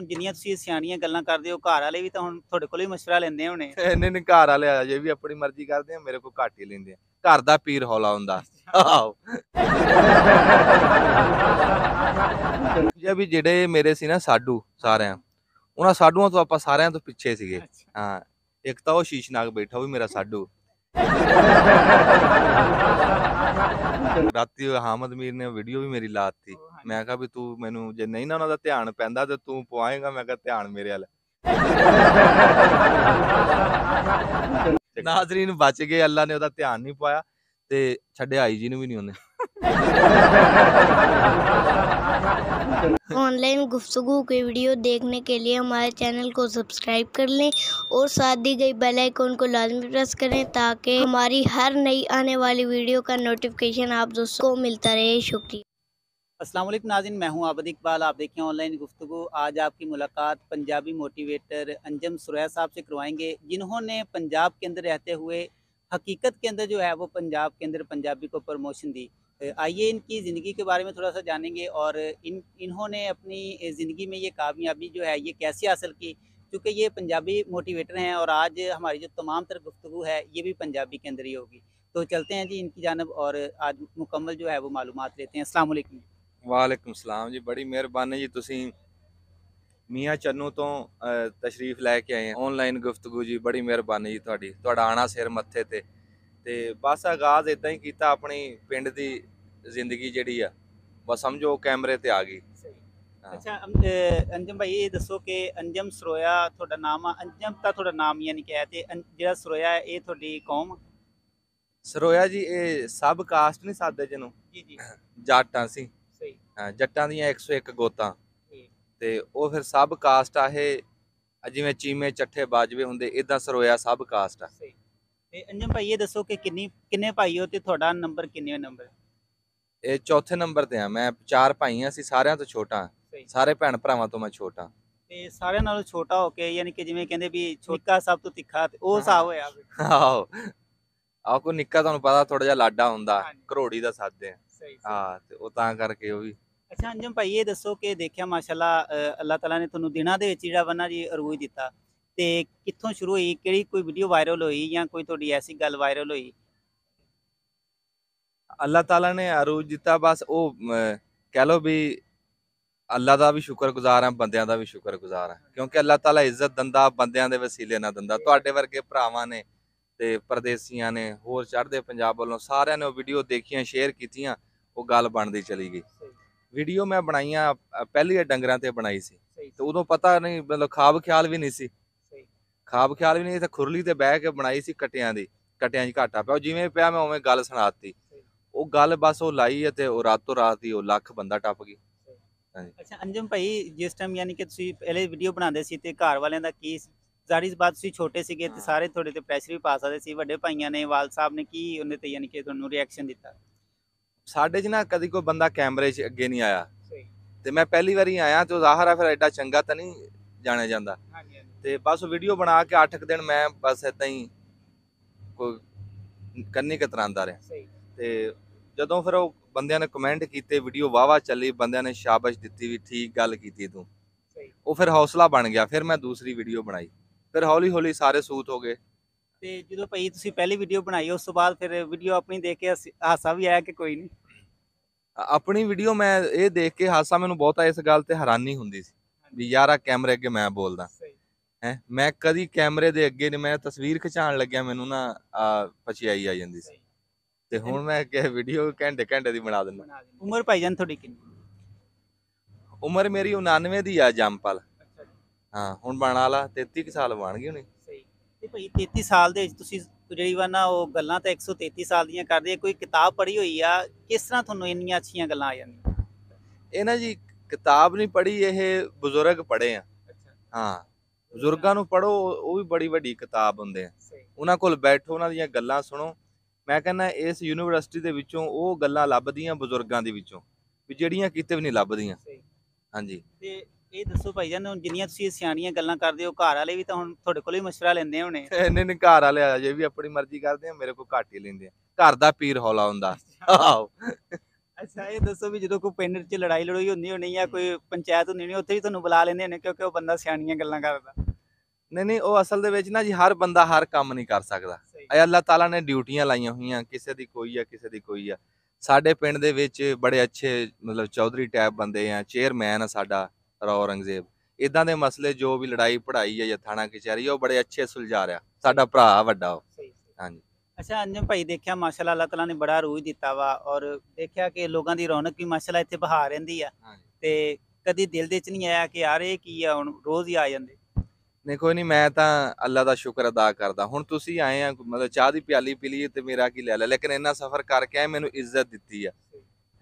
ਹੁਣ ਜਿੰਨੀਆਂ ਤੁਸੀਂ ਸਿਆਣੀਆਂ ਗੱਲਾਂ ਕਰਦੇ ਹੋ ਘਰ ਵਾਲੇ ਵੀ ਤਾਂ ਹੁਣ ਤੁਹਾਡੇ ਕੋਲੋਂ ਹੀ ਮਸ਼ਵਰਾ ਲੈਂਦੇ ਹੋਣੇ। ਇੰਨੇ ਨੇ ਘਰ ਵਾਲੇ ਆ ਜੇ ਵੀ ਆਪਣੀ ਮਰਜ਼ੀ ਕਰਦੇ ਆ ਮੇਰੇ ਕੋਲ ਘੱਟ ਹੀ ਲੈਂਦੇ ਆ। ਘਰ ਦਾ ਪੀਰ ਹੌਲਾ ਹੁੰਦਾ। ਜੇ ਵੀ ਜਿਹੜੇ ਮੇਰੇ ਸੀ ਨਾ ਸਾਡੂ ਸਾਰਿਆਂ ਉਹਨਾਂ ਸਾਡੂਆਂ ਤੋਂ ਆਪਾਂ ਸਾਰਿਆਂ ਤੋਂ ਪਿੱਛੇ ਸੀਗੇ। ਹਾਂ ਇੱਕ ਤਾਂ ਉਹ ਸ਼ੀਸ਼ਨਾਗ ਬੈਠਾ ਉਹ ਵੀ ਮੇਰਾ ਸਾਡੂ। ਰਾਤੀ ਉਹ ਹਾਮਦ ਮੀਰ ਨੇ ਵੀਡੀਓ ਵੀ ਮੇਰੀ ਲਾਤੀ ਮੈਂ ਕਿਹਾ ਵੀ ਤੂੰ ਮੈਨੂੰ ਜੇ ਨਹੀਂ ਨਾ ਉਹਨਾਂ ਦਾ ਧਿਆਨ ਪੈਂਦਾ ਤੇ ਤੂੰ ਪਵਾਏਗਾ ਮੈਂ ਕਿਹਾ ਧਿਆਨ ਮੇਰੇ ਵੱਲ। ਨਾਜ਼ਰੀਨ ਬਚ ਗਏ ਅੱਲਾ ਨੇ ਉਹਦਾ ਧਿਆਨ ਨਹੀਂ ਪਾਇਆ ਤੇ ਛੱਡਿਆ ਆਈ ਜੀ ਨੂੰ ਵੀ ਨਹੀਂ ਉਹਨੇ। ऑनलाइन गुफ्तु के वीडियो देखने के लिए हमारे चैनल को सब्सक्राइब कर लें और साथ दी गई बेल आइकन को लाजमी प्रेस करें ताकि हमारी हर नई आने वाली वीडियो का नोटिफिकेशन आप दोस्तों को मिलता रहे। शुक्रिया। अस्सलाम वालेकुम नाज़रीन मैं हूँ आबद इकबाल। आप देखें ऑनलाइन गुफ्तगू। आज आपकी मुलाकात पंजाबी मोटिवेटर अंजम सुरैया साहब से करवाएँगे, जिन्होंने पंजाब के अंदर रहते हुए हकीकत के अंदर जो है वो पंजाब के अंदर पंजाबी को प्रमोशन दी। आइए इनकी ज़िंदगी के बारे में थोड़ा सा जानेंगे और इन इन्होंने अपनी ज़िंदगी में ये कामयाबी जो है ये कैसे हासिल की क्योंकि ये पंजाबी मोटिवेटर हैं और आज हमारी जो तमाम तर गुफ्तगू है ये भी पंजाबी के अंदर ही होगी तो चलते हैं जी इनकी जानब और आज मुकम्मल जो है वो मालूमात लेते हैं अस्सलाम वालेकुम ਵਾਲੇਕੁਮ ਸਲਾਮ ਜੀ ਬੜੀ ਮਿਹਰਬਾਨੀ ਜੀ ਤੁਸੀਂ ਮੀਆਂ ਚੰਨੂ ਤੋਂ ਅਹ, ਤਸ਼ਰੀਫ ਲੈ ਕੇ ਆਏ ਆਨਲਾਈਨ ਗੁਫ਼ਤਗੂ ਜੀ ਬੜੀ ਮਿਹਰਬਾਨੀ ਜੀ ਤੁਹਾਡੀ ਤੁਹਾਡਾ ਆਣਾ ਸਿਰ ਮੱਥੇ ਤੇ ਤੇ ਬਸ ਆਗਾਜ਼ ਇਦਾਂ ਹੀ ਕੀਤਾ ਆਪਣੀ ਪਿੰਡ ਦੀ ਜ਼ਿੰਦਗੀ ਜਿਹੜੀ ਆ ਬਸ ਸਮਝੋ ਕੈਮਰੇ ਤੇ ਆ ਗਈ। ਹਾਂ। ਅੱਛਾ ਅਮ- ਅਹ ਅੰਜਮ ਭਾਈ ਇਹ ਦੱਸੋ ਕਿ ਅੰਜਮ ਸਰੋਇਆ ਤੁਹਾਡਾ ਨਾਮ ਆ। ਅੰਜਮ ਤਾਂ ਤੁਹਾਡਾ ਨਾਮ ਯਾਨੀ ਕਿ ਹੈ ਤੇ ਅੰ- ਜਿਹੜਾ ਸਰੋਇਆ ਹੈ ਇਹ ਤੁਹਾਡੀ ਕੌਮ ਸਰੋਇਆ ਜੀ ਇਹ ਸਬ ਕਾਸਟ ਨਹੀਂ ਸਾਦੇ ਜਿਹਨੂੰ। ਜੀ ਜੀ। ਜਾਟਾਂ ਸੀ। ਸਹੀ। ਹਾਂ, ਜੱਟਾਂ ਦੀਆਂ 101 ਗੋਤਾਂ। ਤੇ ਉਹ ਫਿਰ ਸਬ ਕਾਸਟ ਆ ਇਹ ਜਿਵੇਂ ਚੀਮੇ ਚੱਠੇ ਬਾਜਵੇ ਹੁੰਦੇ ਇਦਾਂ ਸਰੋਇਆ ਸਬ ਕਾਸਟ ਆ। ਸਹੀ। ਤੇ ਅੰਜਮ ਭਾਈ ਇਹ ਦੱਸੋ ਕਿ ਕਿੰਨੀ ਕਿੰਨੇ ਭਾਈ ਹੋ ਤੇ ਤੁਹਾਡਾ ਨੰਬਰ ਕਿੰਨੇ ਨੰਬਰ? ਇਹ ਚੌਥੇ ਨੰਬਰ ਤੇ ਆ। ਮੈਂ ਚਾਰ ਭਾਈ ਆ ਅਸੀਂ ਸਾਰਿਆਂ ਤੋਂ ਛੋਟਾ। ਸਾਰੇ ਭੈਣ ਭਰਾਵਾਂ ਤੋਂ ਮੈਂ ਛੋਟਾ। ਤੇ ਸਾਰਿਆਂ ਨਾਲੋਂ ਛੋਟਾ ਹੋ ਕੇ ਯਾਨੀ ਕਿ ਜਿਵੇਂ ਕਹਿੰਦੇ ਵੀ ਛੋਟਾ ਸਭ ਤੋਂ ਤਿੱਖਾ ਤੇ ਉਹ ਹਿਸਾਬ ਹੋਇਆ। ਆਹੋ। ਆਹ ਕੋ ਨਿੱਕਾ ਤੁਹਾਨੂੰ ਪਤਾ ਥੋੜਾ ਜਿਹਾ ਲਾਡਾ ਹੁੰਦਾ। ਕਰੋੜੀ ਦਾ ਸਾਦੇ ਹਾਂ ਤੇ ਉਹ ਤਾਂ ਕਰਕੇ ਉਹ ਵੀ। ਅੱਛਾ ਅੰਜਮ ਭਾਈ ਇਹ ਦੱਸੋ ਕਿ ਦੇਖਿਆ ਮਾਸ਼ਾਅੱਲਾ ਅੱਲਾਹ ਤਾਲਾ ਨੇ ਤੁਹਾਨੂੰ ਦਿਨਾਂ ਦੇ ਵਿੱਚ ਜਿਹੜਾ ਵਾ ਨਾ ਜੀ ਅਰੂਜ ਦਿੱਤਾ। ਤੇ ਕਿੱਥੋਂ ਸ਼ੁਰੂ ਹੋਈ? ਕਿਹੜੀ ਕੋਈ ਵੀਡੀਓ ਵਾਇਰਲ ਹੋਈ ਜਾਂ ਕੋਈ ਤੁਹਾਡੀ ਐਸੀ ਗੱਲ ਵਾਇਰਲ ਹੋਈ? ਅੱਲਾਹ ਤਾਲਾ ਨੇ ਅਰੂਜ ਦਿੱਤਾ ਬਸ ਉਹ ਅਮ, ਕਹਿ ਲੋ ਵੀ ਅੱਲਾਹ ਦਾ ਵੀ ਸ਼ੁਕਰਗੁਜ਼ਾਰ ਆ ਬੰਦਿਆਂ ਦਾ ਵੀ ਸ਼ੁਕਰਗੁਜ਼ਾਰ ਆ ਕਿਉਂਕਿ ਅੱਲਾਹ ਤਾਲਾ ਇੱਜ਼ਤ ਦਿੰਦਾ ਬੰਦਿਆਂ ਦੇ ਵਸੀਲੇ ਨਾਲ ਦਿੰਦਾ। ਤੁਹਾਡੇ ਵਰਗੇ ਭਰਾਵਾਂ ਨੇ ਤੇ ਪਰਦੇਸੀਆਂ ਨੇ ਹੋਰ ਚੜ੍ਹਦੇ ਪੰਜਾਬ ਵੱਲੋਂ ਸਾਰਿਆਂ ਨੇ ਉਹ ਵੀਡੀਓ ਦੇਖੀਆਂ ਸ਼ੇਅਰ ਕੀਤੀਆਂ ਉਹ ਗੱਲ ਬਣਦੀ ਚਲੀ ਗਈ। ਵੀਡੀਓ ਮੈਂ ਬਣਾਈਆਂ ਅ, ਪਹਿਲੀ ਇਹ ਡੰਗਰਾਂ ਤੇ ਬਣਾਈ ਸੀ। ਸਹੀ। ਤੇ ਉਦੋਂ ਪਤਾ ਨਹੀਂ ਮਤਲਬ ਖਾਬ ਖਿਆਲ ਵੀ ਨਹੀਂ ਸੀ। ਸਹੀ। ਖਾਬ ਖਿਆਲ ਵੀ ਨਹੀਂ ਤੇ ਖੁਰਲੀ ਤੇ ਬਹਿ ਕੇ ਬਣਾਈ ਸੀ ਕਟਿਆਂ ਦੀ। ਕਟਿਆਂ 'ਚ ਘਾਟਾ ਪਿਆ। ਉਹ ਜਿਵੇਂ ਪਿਆ ਮੈਂ ਉਵੇਂ ਗੱਲ ਸੁਣਾਤੀ ਉਹ ਗੱਲ ਬਸ ਉਹ ਲਾਈ ਹੈ ਤੇ ਉਹ ਰਾਤੋਂ ਰਾਤ ਹੀ ਉਹ ਲੱਖ ਬੰਦਾ ਟੱਪ ਗਈ ਅੱਛਾ ਅੰਜਮ ਭਾਈ ਜਿਸ ਟਾਈਮ ਯਾਨੀ ਕਿ ਤੁਸੀਂ ਪਹਿਲੇ ਵੀਡੀਓ ਬਣਾਉਂਦੇ ਸੀ ਤੇ ਘਰ ਵਾਲਿਆਂ ਦਾ ਕੀ ਜ਼ਾਰੀ ਬਾਤ ਤੁਸੀਂ ਛੋਟੇ ਸੀਗੇ ਤੇ। ਸਾਰੇ ਤੁਹਾਡੇ ਤੇ ਪ੍ਰੈਸ਼ਰ ਵੀ ਪਾ ਸਕਦੇ ਸੀ ਵੱਡੇ ਭਾਈਆਂ ਨੇ ਵਾਲ ਸਾਹਿਬ ਨੇ ਕੀ ਉਹਨੇ ਤੇ ਯਾਨੀ ਕਿ ਤੁਹਾਨੂੰ ਰਿਐਕਸ਼ਨ ਦਿੱਤਾ? ਸਾਡੇ 'ਚ ਨਾ ਕਦੀ ਕੋਈ ਬੰਦਾ ਕੈਮਰੇ 'ਚ ਅੱਗੇ ਨਹੀਂ ਆਇਆ। ਸਹੀ। ਤੇ ਮੈਂ ਪਹਿਲੀ ਵਾਰੀ ਆਇਆ ਤੇ ਜ਼ਾਹਰ ਆ ਫਿਰ ਐਡਾ ਚੰਗਾ ਤਾਂ ਨਹੀਂ ਜਾਣਿਆ ਜਾਂਦਾ। ਤੇ ਬਸ ਵੀਡੀਓ ਬਣਾ ਕੇ 8 ਦਿਨ ਮੈਂ ਬਸ ਇਦਾਂ ਹੀ ਕੋਈ ਕੰਨੀ ਕਤਰਾਂਦਾ ਰਿਹਾ। ਸਹੀ। ਤੇ ਜਦੋਂ ਫਿਰ ਉਹ ਬੰਦਿਆਂ ਨੇ ਕਮੈਂਟ ਕੀਤੇ ਵੀਡੀਓ ਵਾਵਾ ਚੱਲੀ ਬੰਦਿਆਂ ਨੇ ਸ਼ਾਬਾਸ਼ ਦਿੱਤੀ ਵੀ ਠੀਕ ਗੱਲ ਕੀਤੀ ਤੂੰ। ਉਹ ਫਿਰ ਹੌਸਲਾ ਬਣ ਗਿਆ ਫਿਰ ਮੈਂ ਦੂਸਰੀ ਵੀਡੀਓ ਬਣਾਈ। ਫਿਰ ਹੌਲੀ ਹੌਲੀ ਸਾਰੇ ਸੂਤ ਹੋ ਗਏ। ਤੇ ਜਦੋਂ ਭਾਈ ਤੁਸੀਂ ਪਹਿਲੀ ਵੀਡੀਓ ਬਣਾਈ ਉਸ ਤੋਂ ਬਾਅਦ ਫਿਰ ਵੀਡੀਓ ਆਪਣੀ ਦੇਖ ਕੇ ਹੱਸ- ਵੀ ਆਇਆ ਕਿ ਕੋਈ ਨਹੀਂ? ਆਪਣੀ ਵੀਡੀਓ ਮੈਂ ਇਹ ਦੇਖ ਕੇ ਹਾਸਾ ਮੈਨੂੰ ਬਹੁਤਾ ਇਸ ਗੱਲ ਤੇ ਹੈਰਾਨੀ ਹੁੰਦੀ ਸੀ ਵੀ ਯਾਰ ਕੈਮਰੇ ਅੱਗੇ ਮੈਂ ਬੋਲਦਾ। ਹੈ ਮੈਂ ਕਦੀ ਕੈਮਰੇ ਦੇ ਅੱਗੇ ਨਹੀਂ ਮੈਂ ਤਸਵੀਰ ਖਿਚਾਉਣ ਲੱਗਿਆ ਮੈਨੂੰ ਨਾ ਪਛਿਆਈ ਆ ਜਾਂਦੀ ਸੀ। ਤੇ ਹੁਣ ਮੈਂ ਕਿ ਵੀਡੀਓ ਘੰਟੇ ਘੰਟੇ ਦੀ ਬਣਾ ਦਿੰਦਾ। ਉਮਰ ਭਾਈਜਾਨ ਤੁਹਾਡੀ ਕਿੰਨੀ ਉਮਰ ਮੇਰੀ 99 ਦੀ ਆ ਜੰਪਲ ਅੱਛਾ ਜੀ। ਹਾਂ ਹੁਣ ਬਣ ਵਾਲਾ 33 ਕੁ ਸਾਲ ਬਣ ਗਈ ਹੁਣੀ। ਸਹੀ। ਤੇ ਭਾਈ 33 ਸਾਲ ਦੇ ਵਿੱਚ ਤੁਸੀਂ ਜਿਹੜੀ ਵਾ ਨਾ ਉਹ ਗੱਲਾਂ ਤਾਂ 133 ਸਾਲ ਦੀਆਂ ਕਰਦੇ ਕੋਈ ਕਿਤਾਬ ਪੜ੍ਹੀ ਹੋਈ ਆ ਕਿਸ ਤਰ੍ਹਾਂ ਤੁਹਾਨੂੰ ਇੰਨੀਆਂ ਅੱਛੀਆਂ ਗੱਲਾਂ ਆ ਜਾਂਦੀਆਂ? ਇਹ ਨਾ ਜੀ ਕਿਤਾਬ ਨਹੀਂ ਪੜ੍ਹੀ ਇਹ ਬਜ਼ੁਰਗ ਪੜ੍ਹੇ ਆ। ਹਾਂ ਬਜ਼ੁਰਗਾਂ ਨੂੰ ਪੜ੍ਹੋ ਉਹ ਵੀ ਬੜੀ ਵੱਡੀ ਕਿਤਾਬ ਹੁੰਦੇ ਆ। ਸਹੀ। ਉਹਨਾਂ ਕੋਲ ਬੈਠੋ ਉਹਨਾਂ ਦੀਆਂ ਗੱਲਾਂ ਸੁਣੋ। ਮੈਂ ਕਹਿੰਦਾ ਇਸ ਯੂਨੀਵਰਸਿਟੀ ਦੇ ਵਿੱਚੋਂ ਉਹ ਗੱਲਾਂ ਲੱਭਦੀਆਂ ਬਜ਼ੁਰਗਾਂ ਦੇ ਵਿੱਚੋਂ ਵੀ ਜਿਹੜੀਆਂ ਕਿਤੇ ਵੀ ਨਹੀਂ ਲੱਭਦੀਆਂ। ਹਾਂਜੀ। ਤੇ ਇਹ ਦੱਸੋ ਭਾਈਜਾਨ ਹੁਣ ਜਿੰਨੀਆਂ ਤੁਸੀਂ ਸਿਆਣੀਆਂ ਗੱਲਾਂ ਕਰਦੇ ਹੋ ਘਰ ਵਾਲੇ ਵੀ ਤਾਂ ਹੁਣ ਤੁਹਾਡੇ ਕੋਲੋਂ ਹੀ ਮਸ਼ਵਰਾ ਲੈਂਦੇ ਹੋਣੇ। ਇੰਨੇ ਨੇ ਘਰ ਵਾਲੇ ਆ ਜੇ ਵੀ ਆਪਣੀ ਮਰਜ਼ੀ ਕਰਦੇ ਆ ਮੇਰੇ ਕੋਲ ਘੱਟ ਹੀ ਲੈਂਦੇ ਆ। ਘਰ ਦਾ ਪੀਰ ਹੌਲਾ ਹੁੰਦਾ। ਆਹੋ। ਅੱਛਾ ਇਹ ਦੱਸੋ ਵੀ ਜਦੋਂ ਕੋਈ ਪਿੰਡ 'ਚ ਲੜਾਈ ਲੜੋਈ ਹੁੰਦੀ ਹੋਣੀ ਜਾਂ ਕੋਈ ਪੰਚਾਇਤ ਹੁੰਦੀ ਹੋਣੀ ਉੱਥੇ ਵੀ ਤੁਹਾਨੂੰ ਬੁਲਾ ਲੈਂਦੇ ਨੇ ਕਿਉਂਕਿ ਉਹ ਬੰਦਾ ਸਿਆਣੀਆਂ ਗੱਲਾਂ ਕਰਦਾ। ਨਹੀਂ ਨਹੀਂ ਉਹ ਅਸਲ ਦੇ ਵਿੱਚ ਨਾ ਜੀ ਹਰ ਬੰਦਾ ਹਰ ਕੰਮ ਨਹੀਂ ਕਰ ਸਕਦਾ। ਇਹ ਅੱਲਾਹ ਤਾਲਾ ਨੇ ਡਿਊਟੀਆਂ ਲਾਈਆਂ ਹੋਈਆਂ ਕਿਸੇ ਦੀ ਕੋਈ ਆ ਕਿਸੇ ਦੀ ਕੋਈ ਆ। ਸਾਡੇ ਪਿੰਡ ਦੇ ਵਿੱਚ ਬੜੇ ਅੱਛੇ ਮਤਲਬ ਚੌਧਰੀ ਟੈਪ ਬੰਦੇ ਆ ਚੇਅਰਮੈਨ ਆ ਸਾਡਾ ਰੌ ਔਰੰਗਜ਼ੇਬ। ਇਦਾਂ ਦੇ ਮਸਲੇ ਜੋ ਵੀ ਲੜਾਈ ਪੜਾਈ ਆ ਜਾਂ ਥਾਣਾ ਕਚਹਿਰੀ ਉਹ ਬੜੇ ਅੱਛੇ ਸੁਲਝਾ ਰਿਹਾ। ਸਾਡਾ ਭਰਾ ਵੱਡਾ ਉਹ। ਹਾਂਜੀ। ਅੱਛਾ ਅੰਜਮ ਭਾਈ ਦੇਖਿਆ ਮਾਸ਼ਾਅੱਲਾ ਅੱਲਾਹ ਤਾਲਾ ਨੇ ਬੜਾ ਰੂਹ ਦਿੱਤਾ ਵਾ ਔਰ ਦੇਖਿਆ ਕਿ ਲੋਕਾਂ ਦੀ ਰੌਣਕ ਵੀ ਮਾਸ਼ਾਅੱਲਾ ਇੱਥੇ ਬਹਾ ਰਹਿੰਦੀ ਆ। ਤੇ ਕਦੀ ਦਿਲ ਦੇ 'ਚ ਨਹੀਂ ਆਇਆ ਕਿ ਯਾਰ ਇਹ ਕੀ ਆ ਹੁਣ ਰੋਜ਼ ਹੀ ਆ ਜਾਂਦੇ। ਨਹੀਂ ਕੋਈ ਨਹੀਂ ਮੈਂ ਤਾਂ ਅੱਲਾ ਦਾ ਸ਼ੁਕਰ ਅਦਾ ਕਰਦਾ। ਹੁਣ ਤੁਸੀਂ ਆਏ ਆ ਮਤਲਬ ਚਾਹ ਦੀ ਪਿਆਲੀ ਪੀ ਲਈ ਤੇ ਮੇਰਾ ਕੀ ਲੈ ਲਿਆ? ਲੇਕਿਨ ਇੰਨਾ ਸਫ਼ਰ ਕਰਕੇ ਆਏ ਮੈਨੂੰ ਇੱਜ਼ਤ ਦਿੱਤੀ ਆ।